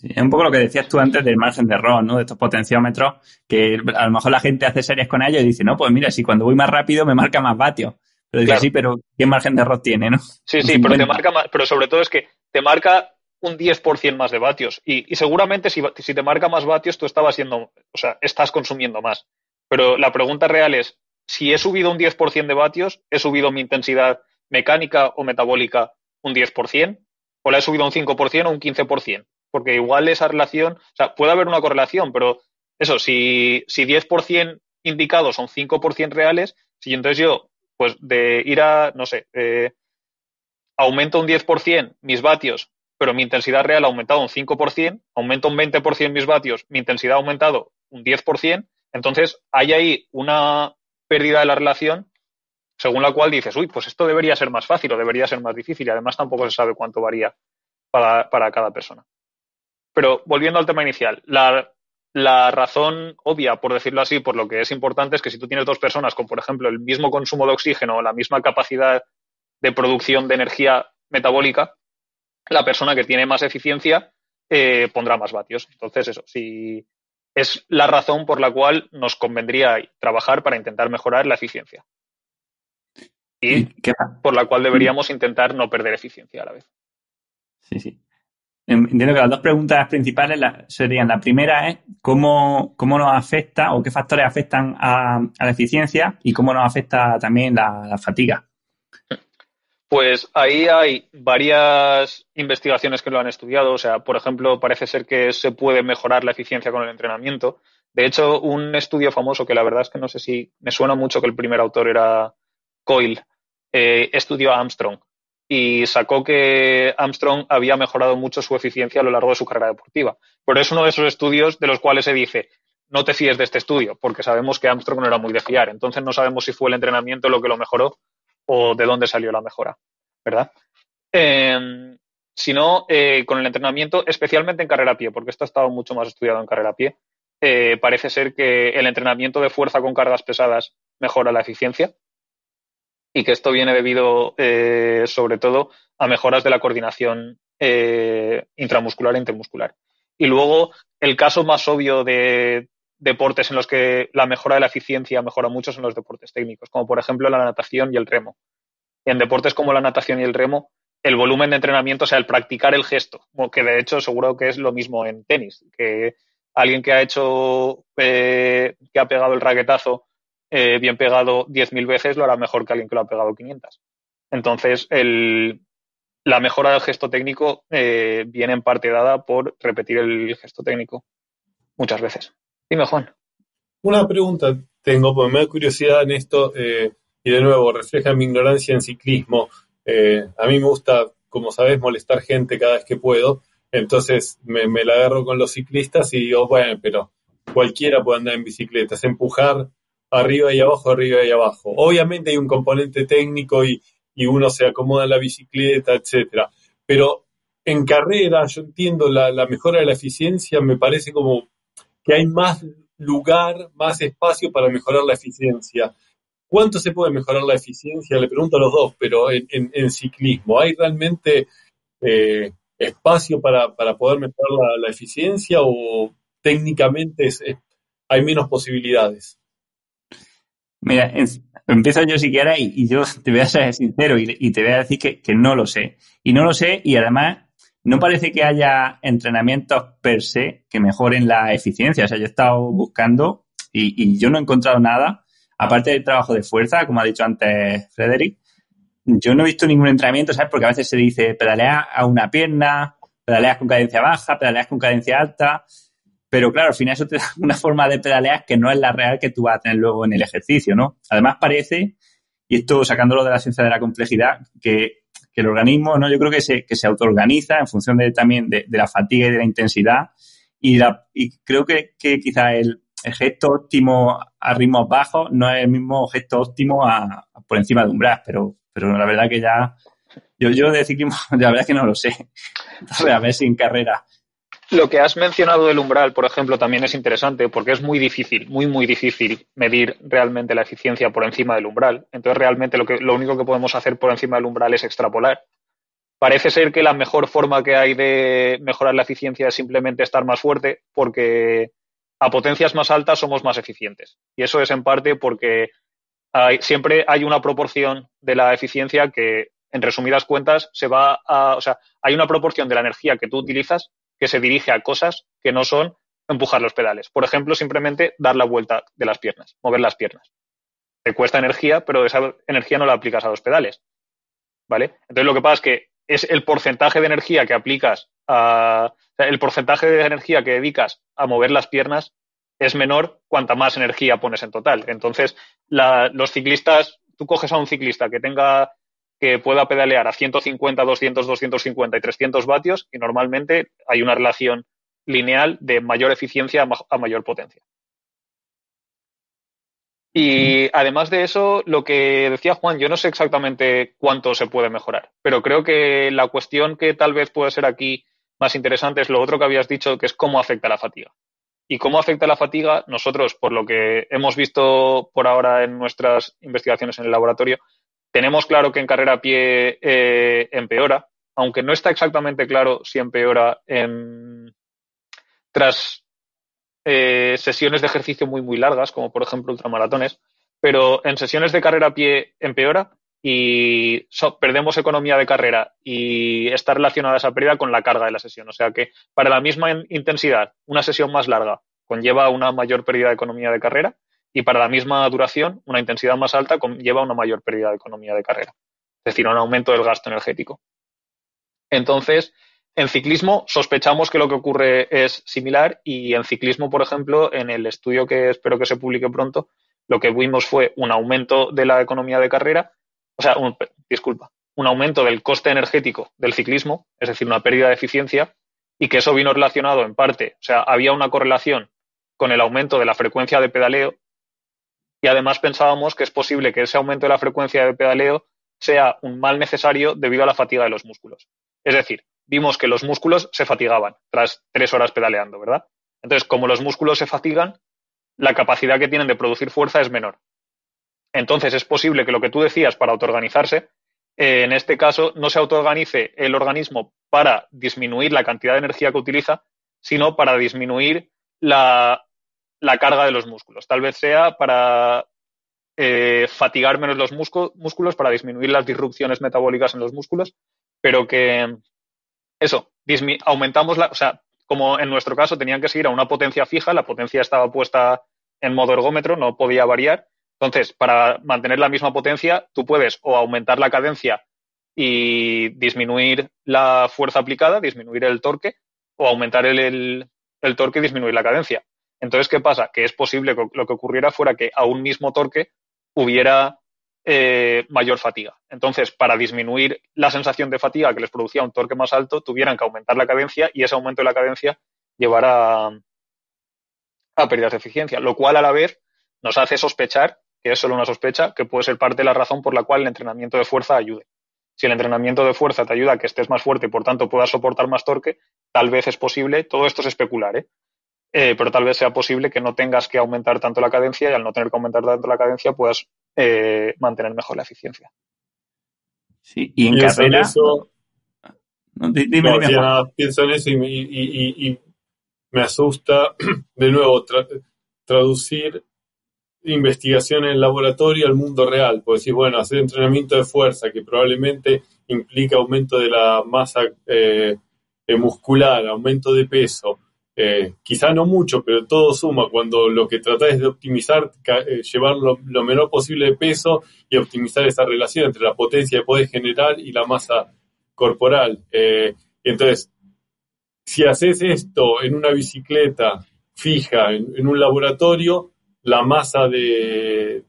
Es un poco lo que decías tú antes del margen de error, ¿no? De estos potenciómetros, que a lo mejor la gente hace series con ellos y dice, no, pues mira, si cuando voy más rápido me marca más vatios. Pero dice, sí, pero ¿qué margen de error tiene, no? Sí, sí, pero te marca más, pero sobre todo es que te marca un 10% más de vatios. Y, seguramente si, si, te marca más vatios, tú estabas siendo, o sea, estás consumiendo más. Pero la pregunta real es, si he subido un 10% de vatios, ¿he subido mi intensidad mecánica o metabólica un 10%? ¿O la he subido un 5% o un 15%? porque igual esa relación, o sea, puede haber una correlación, pero eso, si, si 10% indicados son 5% reales, si entonces yo, pues de ir a, no sé, eh, aumento un 10% mis vatios, pero mi intensidad real ha aumentado un 5%, aumento un 20% mis vatios, mi intensidad ha aumentado un 10%, entonces hay ahí una pérdida de la relación según la cual dices, uy, pues esto debería ser más fácil o debería ser más difícil y además tampoco se sabe cuánto varía para cada persona. Pero volviendo al tema inicial, la, razón obvia, por decirlo así, por lo que es importante es que si tú tienes dos personas con, por ejemplo, el mismo consumo de oxígeno o la misma capacidad de producción de energía metabólica, la persona que tiene más eficiencia eh, pondrá más vatios. Entonces, eso, si es la razón por la cual nos convendría trabajar para intentar mejorar la eficiencia. Y por la cual deberíamos intentar no perder eficiencia a la vez. Sí, sí. Entiendo que las dos preguntas principales serían, la primera es cómo, cómo nos afecta o qué factores afectan a, la eficiencia y cómo nos afecta también la, fatiga. Pues ahí hay varias investigaciones que lo han estudiado. O sea, por ejemplo, parece ser que se puede mejorar la eficiencia con el entrenamiento. De hecho, un estudio famoso que la verdad es que no sé si me suena mucho que el primer autor era Coyle, eh, estudió a Armstrong y sacó que Armstrong había mejorado mucho su eficiencia a lo largo de su carrera deportiva. Pero es uno de esos estudios de los cuales se dice, no te fíes de este estudio, porque sabemos que Armstrong no era muy de fiar. Entonces no sabemos si fue el entrenamiento lo que lo mejoró o de dónde salió la mejora, ¿verdad? No, eh, con el entrenamiento, especialmente en carrera a pie, porque esto ha estado mucho más estudiado en carrera a pie, eh, parece ser que el entrenamiento de fuerza con cargas pesadas mejora la eficiencia y que esto viene debido eh, sobre todo a mejoras de la coordinación eh, intramuscular e intermuscular. Y luego, el caso más obvio de deportes en los que la mejora de la eficiencia mejora mucho son los deportes técnicos, como por ejemplo la natación y el remo. en deportes como la natación y el remo, el volumen de entrenamiento, o sea, el practicar el gesto, que de hecho seguro que es lo mismo en tenis, que alguien que ha hecho, eh, que ha pegado el raquetazo eh, bien pegado 10.000 veces lo hará mejor que alguien que lo ha pegado 500. Entonces, el, la mejora del gesto técnico eh, viene en parte dada por repetir el gesto técnico muchas veces. Dime, Juan. Una pregunta tengo, porque me da curiosidad en esto, eh, y de nuevo, refleja mi ignorancia en ciclismo. A mí me gusta, como sabes, molestar gente cada vez que puedo, entonces me, la agarro con los ciclistas y digo, bueno, pero cualquiera puede andar en bicicleta, es empujar arriba y abajo, arriba y abajo. Obviamente hay un componente técnico y, y uno se acomoda en la bicicleta, etcétera. Pero en carrera, yo entiendo la, la mejora de la eficiencia, me parece como que hay más lugar, más espacio para mejorar la eficiencia. ¿Cuánto se puede mejorar la eficiencia? Le pregunto a los dos, pero en, en, ciclismo, ¿hay realmente eh, espacio para, para, poder mejorar la, eficiencia o técnicamente hay menos posibilidades? Mira, empiezo yo si quieres y, yo te voy a ser sincero y, te voy a decir que, no lo sé. Y no lo sé y además no parece que haya entrenamientos per se que mejoren la eficiencia. O sea, yo he estado buscando y, yo no he encontrado nada, aparte del trabajo de fuerza, como ha dicho antes Frederick, yo no he visto ningún entrenamiento, ¿sabes? Porque a veces se dice pedaleas a una pierna, pedaleas con cadencia baja, pedaleas con cadencia alta, pero claro, al final eso te da una forma de pedalear que no es la real que tú vas a tener luego en el ejercicio, ¿no? Además parece, y esto sacándolo de la ciencia de la complejidad, que que el organismo, ¿no? Yo creo que se, que se autoorganiza en función de, también de, la fatiga y de la intensidad. Y, la, y creo que, que quizá el, gesto óptimo a ritmos bajos no es el mismo gesto óptimo a, por encima de umbral, pero, pero la verdad que ya, yo, yo de ciclismo, la verdad que no lo sé. a ver si en carrera lo que has mencionado del umbral, por ejemplo, también es interesante porque es muy difícil, muy, muy difícil medir realmente la eficiencia por encima del umbral. Entonces, realmente lo, que, lo único que podemos hacer por encima del umbral es extrapolar. Parece ser que la mejor forma que hay de mejorar la eficiencia es simplemente estar más fuerte porque a potencias más altas somos más eficientes. Y eso es en parte porque hay, siempre hay una proporción de la eficiencia que, en resumidas cuentas, se va a, o sea, hay una proporción de la energía que tú utilizas que se dirige a cosas que no son empujar los pedales. Por ejemplo, simplemente dar la vuelta de las piernas, mover las piernas. Te cuesta energía, pero esa energía no la aplicas a los pedales. ¿Vale? Entonces lo que pasa es que es el porcentaje de energía que aplicas a. el porcentaje de energía que dedicas a mover las piernas es menor cuanta más energía pones en total. Entonces, los ciclistas, tú coges a un ciclista que tenga que pueda pedalear a 150, 200, 250 y 300 vatios y normalmente hay una relación lineal de mayor eficiencia a mayor potencia. Y además de eso, lo que decía Juan, yo no sé exactamente cuánto se puede mejorar, pero creo que la cuestión que tal vez puede ser aquí más interesante es lo otro que habías dicho, que es cómo afecta la fatiga. Y cómo afecta la fatiga, nosotros, por lo que hemos visto por ahora en nuestras investigaciones en el laboratorio, tenemos claro que en carrera a pie eh, empeora, aunque no está exactamente claro si empeora tras eh, sesiones de ejercicio muy, muy largas, como por ejemplo ultramaratones, pero en sesiones de carrera a pie empeora y perdemos economía de carrera y está relacionada esa pérdida con la carga de la sesión. O sea que para la misma intensidad, una sesión más larga conlleva una mayor pérdida de economía de carrera y para la misma duración, una intensidad más alta lleva una mayor pérdida de economía de carrera, es decir, un aumento del gasto energético. Entonces, en ciclismo sospechamos que lo que ocurre es similar y en ciclismo, por ejemplo, en el estudio que espero que se publique pronto, lo que vimos fue un aumento de la economía de carrera, o sea, disculpa, un aumento del coste energético del ciclismo, es decir, una pérdida de eficiencia, y que eso vino relacionado en parte, o sea, había una correlación con el aumento de la frecuencia de pedaleo y además pensábamos que es posible que ese aumento de la frecuencia de pedaleo sea un mal necesario debido a la fatiga de los músculos. Es decir, vimos que los músculos se fatigaban tras tres horas pedaleando, ¿verdad? Entonces, como los músculos se fatigan, la capacidad que tienen de producir fuerza es menor. Entonces, es posible que lo que tú decías para autoorganizarse, eh, en este caso, no se autoorganice el organismo para disminuir la cantidad de energía que utiliza, sino para disminuir la la carga de los músculos. Tal vez sea para eh, fatigar menos los músculos, para disminuir las disrupciones metabólicas en los músculos, pero que eso, aumentamos la, o sea, como en nuestro caso tenían que seguir a una potencia fija, la potencia estaba puesta en modo ergómetro, no podía variar. Entonces, para mantener la misma potencia, tú puedes o aumentar la cadencia y disminuir la fuerza aplicada, disminuir el torque, o aumentar el torque y disminuir la cadencia. Entonces, ¿qué pasa? Que es posible que lo que ocurriera fuera que a un mismo torque hubiera eh, mayor fatiga. Entonces, para disminuir la sensación de fatiga que les producía un torque más alto, tuvieran que aumentar la cadencia y ese aumento de la cadencia llevara a, a pérdidas de eficiencia, lo cual a la vez nos hace sospechar, que es solo una sospecha, que puede ser parte de la razón por la cual el entrenamiento de fuerza ayude. Si el entrenamiento de fuerza te ayuda a que estés más fuerte y por tanto puedas soportar más torque, tal vez es posible, todo esto es especular, ¿eh? Eh, pero tal vez sea posible que no tengas que aumentar tanto la cadencia y al no tener que aumentar tanto la cadencia puedas eh, mantener mejor la eficiencia. Sí, y en carrera... eso, pienso en eso y, me asusta de nuevo traducir investigación en el laboratorio al mundo real. Pues decir, bueno, hacer entrenamiento de fuerza que probablemente implica aumento de la masa eh, muscular, aumento de peso, eh, quizá no mucho, pero todo suma cuando lo que trata es de optimizar, eh, llevar lo, menor posible de peso y optimizar esa relación entre la potencia que puedes generar y la masa corporal. Eh, entonces, si haces esto en una bicicleta fija, en, un laboratorio, la masa de,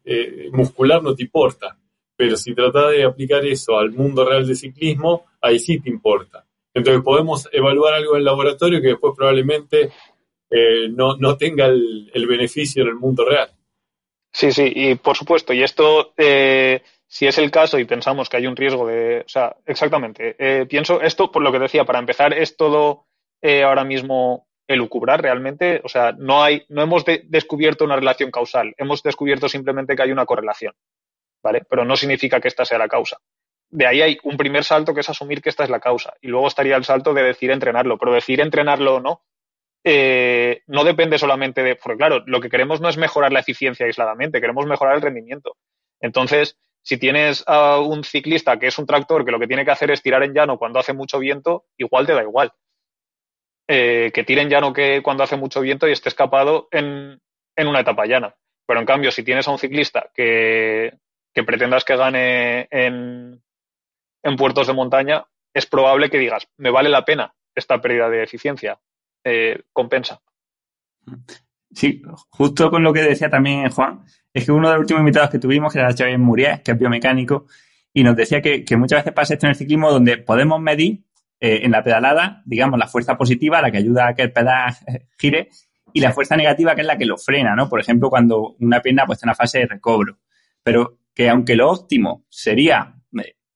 muscular no te importa. Pero si tratas de aplicar eso al mundo real de ciclismo, ahí sí te importa. Entonces podemos evaluar algo en el laboratorio que después probablemente eh, no, tenga el, beneficio en el mundo real. Sí, sí, y por supuesto, y esto, eh, si es el caso y pensamos que hay un riesgo de, o sea, exactamente, eh, pienso esto, por lo que decía, para empezar, es todo ahora mismo elucubrar realmente, o sea, no hay, no hemos descubierto una relación causal, hemos descubierto simplemente que hay una correlación, ¿vale? Pero no significa que esta sea la causa de ahí hay un primer salto que es asumir que esta es la causa. Y luego estaría el salto de decir entrenarlo. Pero decir entrenarlo o no, eh, no depende solamente de. Porque claro, lo que queremos no es mejorar la eficiencia aisladamente, queremos mejorar el rendimiento. Entonces, si tienes a un ciclista que es un tractor que lo que tiene que hacer es tirar en llano cuando hace mucho viento, igual te da igual. Eh, que tire en llano que cuando hace mucho viento y esté escapado en, en una etapa llana. Pero en cambio, si tienes a un ciclista que, que pretendas que gane en, en puertos de montaña, es probable que digas, me vale la pena esta pérdida de eficiencia, eh, compensa. Sí, justo con lo que decía también Juan, es que uno de los últimos invitados que tuvimos, que era Xavier Muriel, que es biomecánico, y nos decía que, muchas veces pasa esto en el ciclismo donde podemos medir eh, en la pedalada, digamos, la fuerza positiva, la que ayuda a que el pedal gire, y la fuerza negativa, que es la que lo frena, ¿no? Por ejemplo, cuando una pierna pues, está en una fase de recobro. Pero que aunque lo óptimo sería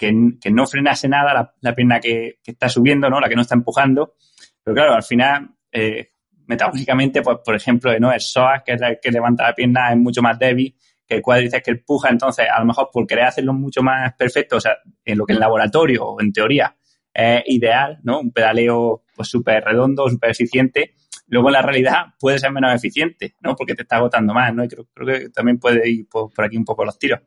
que, no frenase nada la, la pierna que, está subiendo, ¿no? La que no está empujando. Pero claro, al final, eh, metabólicamente, pues, por ejemplo, ¿no? el psoas, que es el que levanta la pierna, es mucho más débil que el cuádriceps que empuja. Entonces, a lo mejor por querer hacerlo mucho más perfecto, o sea, en lo que en laboratorio o en teoría es ideal, ¿no? Un pedaleo pues súper redondo, súper eficiente. Luego en la realidad puede ser menos eficiente, ¿no? Porque te está agotando más, ¿no? Y creo, creo que también puede ir por, por aquí un poco los tiros.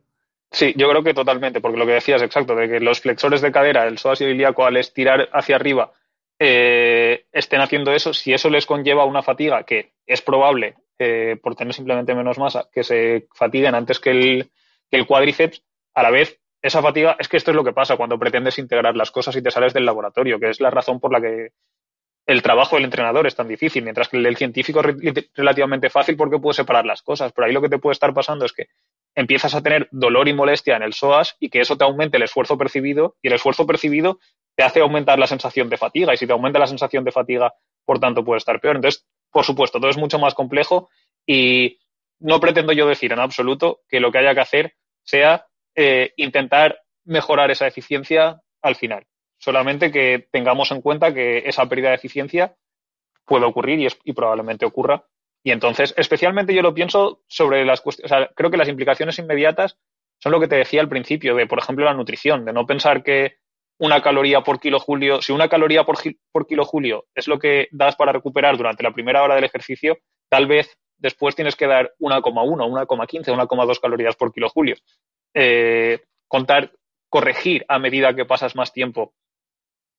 Sí, yo creo que totalmente, porque lo que decías exacto, de que los flexores de cadera, el psoas ilíaco, al estirar hacia arriba, eh, estén haciendo eso, si eso les conlleva una fatiga, que es probable, eh, por tener simplemente menos masa, que se fatiguen antes que el, que el cuádriceps, a la vez, esa fatiga, es que esto es lo que pasa cuando pretendes integrar las cosas y te sales del laboratorio, que es la razón por la que el trabajo del entrenador es tan difícil, mientras que el del científico es relativamente fácil porque puede separar las cosas. Pero ahí lo que te puede estar pasando es que empiezas a tener dolor y molestia en el psoas y que eso te aumente el esfuerzo percibido y el esfuerzo percibido te hace aumentar la sensación de fatiga y si te aumenta la sensación de fatiga, por tanto, puede estar peor. Entonces, por supuesto, todo es mucho más complejo y no pretendo yo decir en absoluto que lo que haya que hacer sea eh, intentar mejorar esa eficiencia al final. Solamente que tengamos en cuenta que esa pérdida de eficiencia puede ocurrir y, probablemente ocurra y entonces, especialmente yo lo pienso sobre las cuestiones, o sea, creo que las implicaciones inmediatas son lo que te decía al principio, de, por ejemplo, la nutrición, de no pensar que una caloría por kilojulio, si una caloría por, kilojulio es lo que das para recuperar durante la primera hora del ejercicio, tal vez después tienes que dar 1,1, 1,15, 1,2 calorías por kilojulio. Eh, contar, corregir a medida que pasas más tiempo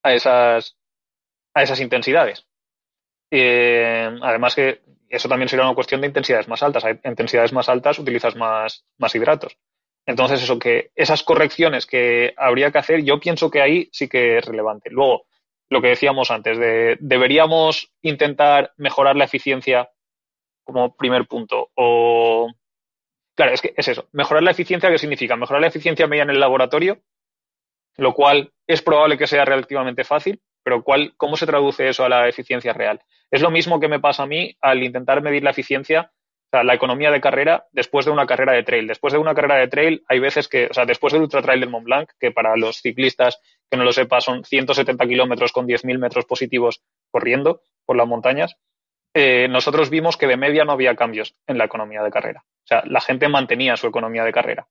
a esas, a esas intensidades. Eh, además que eso también sería una cuestión de intensidades más altas. Hay intensidades más altas utilizas más, más hidratos. Entonces, eso que esas correcciones que habría que hacer, yo pienso que ahí sí que es relevante. Luego, lo que decíamos antes, de deberíamos intentar mejorar la eficiencia como primer punto. O, claro, es que es eso. Mejorar la eficiencia, ¿qué significa? Mejorar la eficiencia media en el laboratorio, lo cual es probable que sea relativamente fácil, pero ¿cuál, ¿cómo se traduce eso a la eficiencia real? Es lo mismo que me pasa a mí al intentar medir la eficiencia, o sea, la economía de carrera después de una carrera de trail. Después de una carrera de trail hay veces que, o sea, después del ultra trail del Mont Blanc, que para los ciclistas que no lo sepa son 170 kilómetros con 10.000 metros positivos corriendo por las montañas, eh, nosotros vimos que de media no había cambios en la economía de carrera. O sea, la gente mantenía su economía de carrera.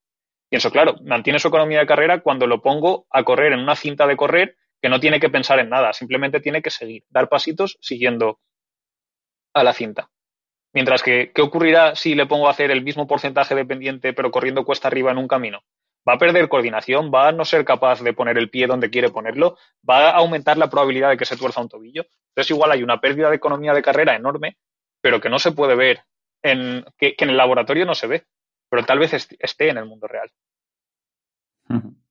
Pienso, claro, mantiene su economía de carrera cuando lo pongo a correr en una cinta de correr que no tiene que pensar en nada, simplemente tiene que seguir, dar pasitos siguiendo a la cinta. Mientras que, ¿qué ocurrirá si le pongo a hacer el mismo porcentaje de pendiente pero corriendo cuesta arriba en un camino? Va a perder coordinación, va a no ser capaz de poner el pie donde quiere ponerlo, va a aumentar la probabilidad de que se tuerza un tobillo. Entonces igual hay una pérdida de economía de carrera enorme, pero que no se puede ver, en, que, en el laboratorio no se ve, pero tal vez esté en el mundo real.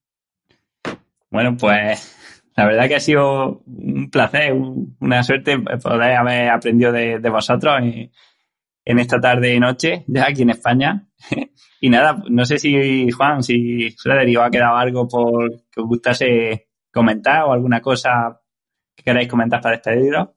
Bueno, pues la verdad que ha sido un placer, una suerte poder haber aprendido de, vosotros en, esta tarde y noche, ya aquí en España. y nada, no sé si Juan, si Frederick ha quedado algo por que os gustase comentar o alguna cosa que queráis comentar para despediros.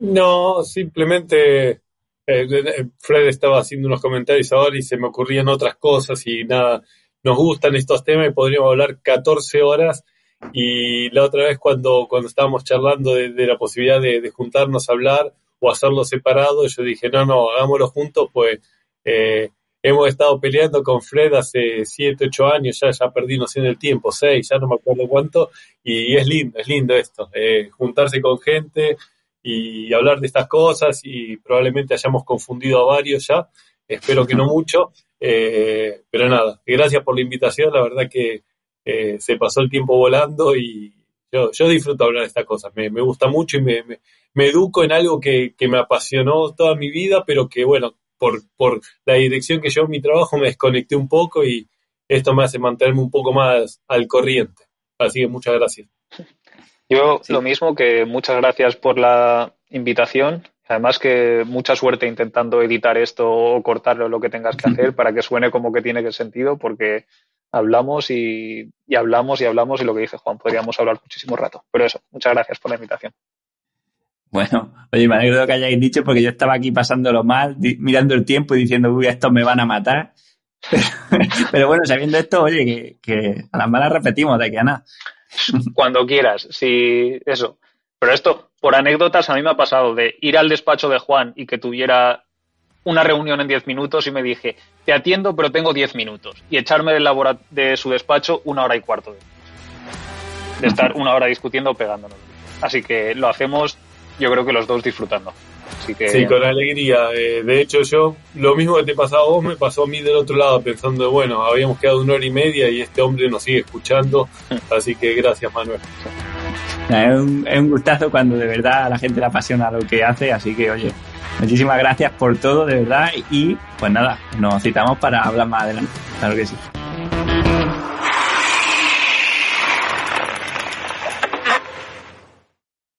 No, simplemente eh, Fred estaba haciendo unos comentarios ahora y se me ocurrían otras cosas y nada, nos gustan estos temas y podríamos hablar 14 horas y la otra vez cuando, cuando estábamos charlando de, la posibilidad de, juntarnos a hablar o hacerlo separado, yo dije, no, no, hagámoslo juntos, pues eh, hemos estado peleando con Fred hace 7, 8 años, ya, ya perdí noción del tiempo, 6, ya no me acuerdo cuánto, y, es lindo, es lindo esto, eh, juntarse con gente y hablar de estas cosas y probablemente hayamos confundido a varios ya, espero que no mucho, eh, pero nada, gracias por la invitación, la verdad que eh, se pasó el tiempo volando y yo, yo disfruto hablar de estas cosas. Me, me gusta mucho y me, me, educo en algo que, que, me apasionó toda mi vida, pero que, bueno, por, por la dirección que llevo mi trabajo me desconecté un poco y esto me hace mantenerme un poco más al corriente. Así que muchas gracias. Yo lo mismo que muchas gracias por la invitación. Además que mucha suerte intentando editar esto o cortarlo lo que tengas que hacer para que suene como que tiene que sentido, porque hablamos y, hablamos y hablamos y lo que dice Juan, podríamos hablar muchísimo rato. Pero eso, muchas gracias por la invitación. Bueno, oye, me alegro que hayáis dicho porque yo estaba aquí pasándolo mal, mirando el tiempo y diciendo, uy, estos me van a matar. Pero, bueno, sabiendo esto, oye, que, a las malas repetimos de aquí a nada. Cuando quieras, sí, eso. Pero esto, por anécdotas, a mí me ha pasado de ir al despacho de Juan y que tuviera una reunión en 10 minutos y me dije, te atiendo, pero tengo 10 minutos. Y echarme del de su despacho una hora y cuarto de, de estar una hora discutiendo o pegándonos. Así que lo hacemos, yo creo que los dos disfrutando. Así que... Sí, con alegría. Eh, de hecho, yo, lo mismo que te pasaba a vos, me pasó a mí del otro lado, pensando, bueno, habíamos quedado una hora y media y este hombre nos sigue escuchando. Así que gracias, Manuel. Es un, es un gustazo cuando de verdad a la gente le apasiona lo que hace, así que, oye, Muchísimas gracias por todo, de verdad. Y pues nada, nos citamos para hablar más adelante. Claro que sí.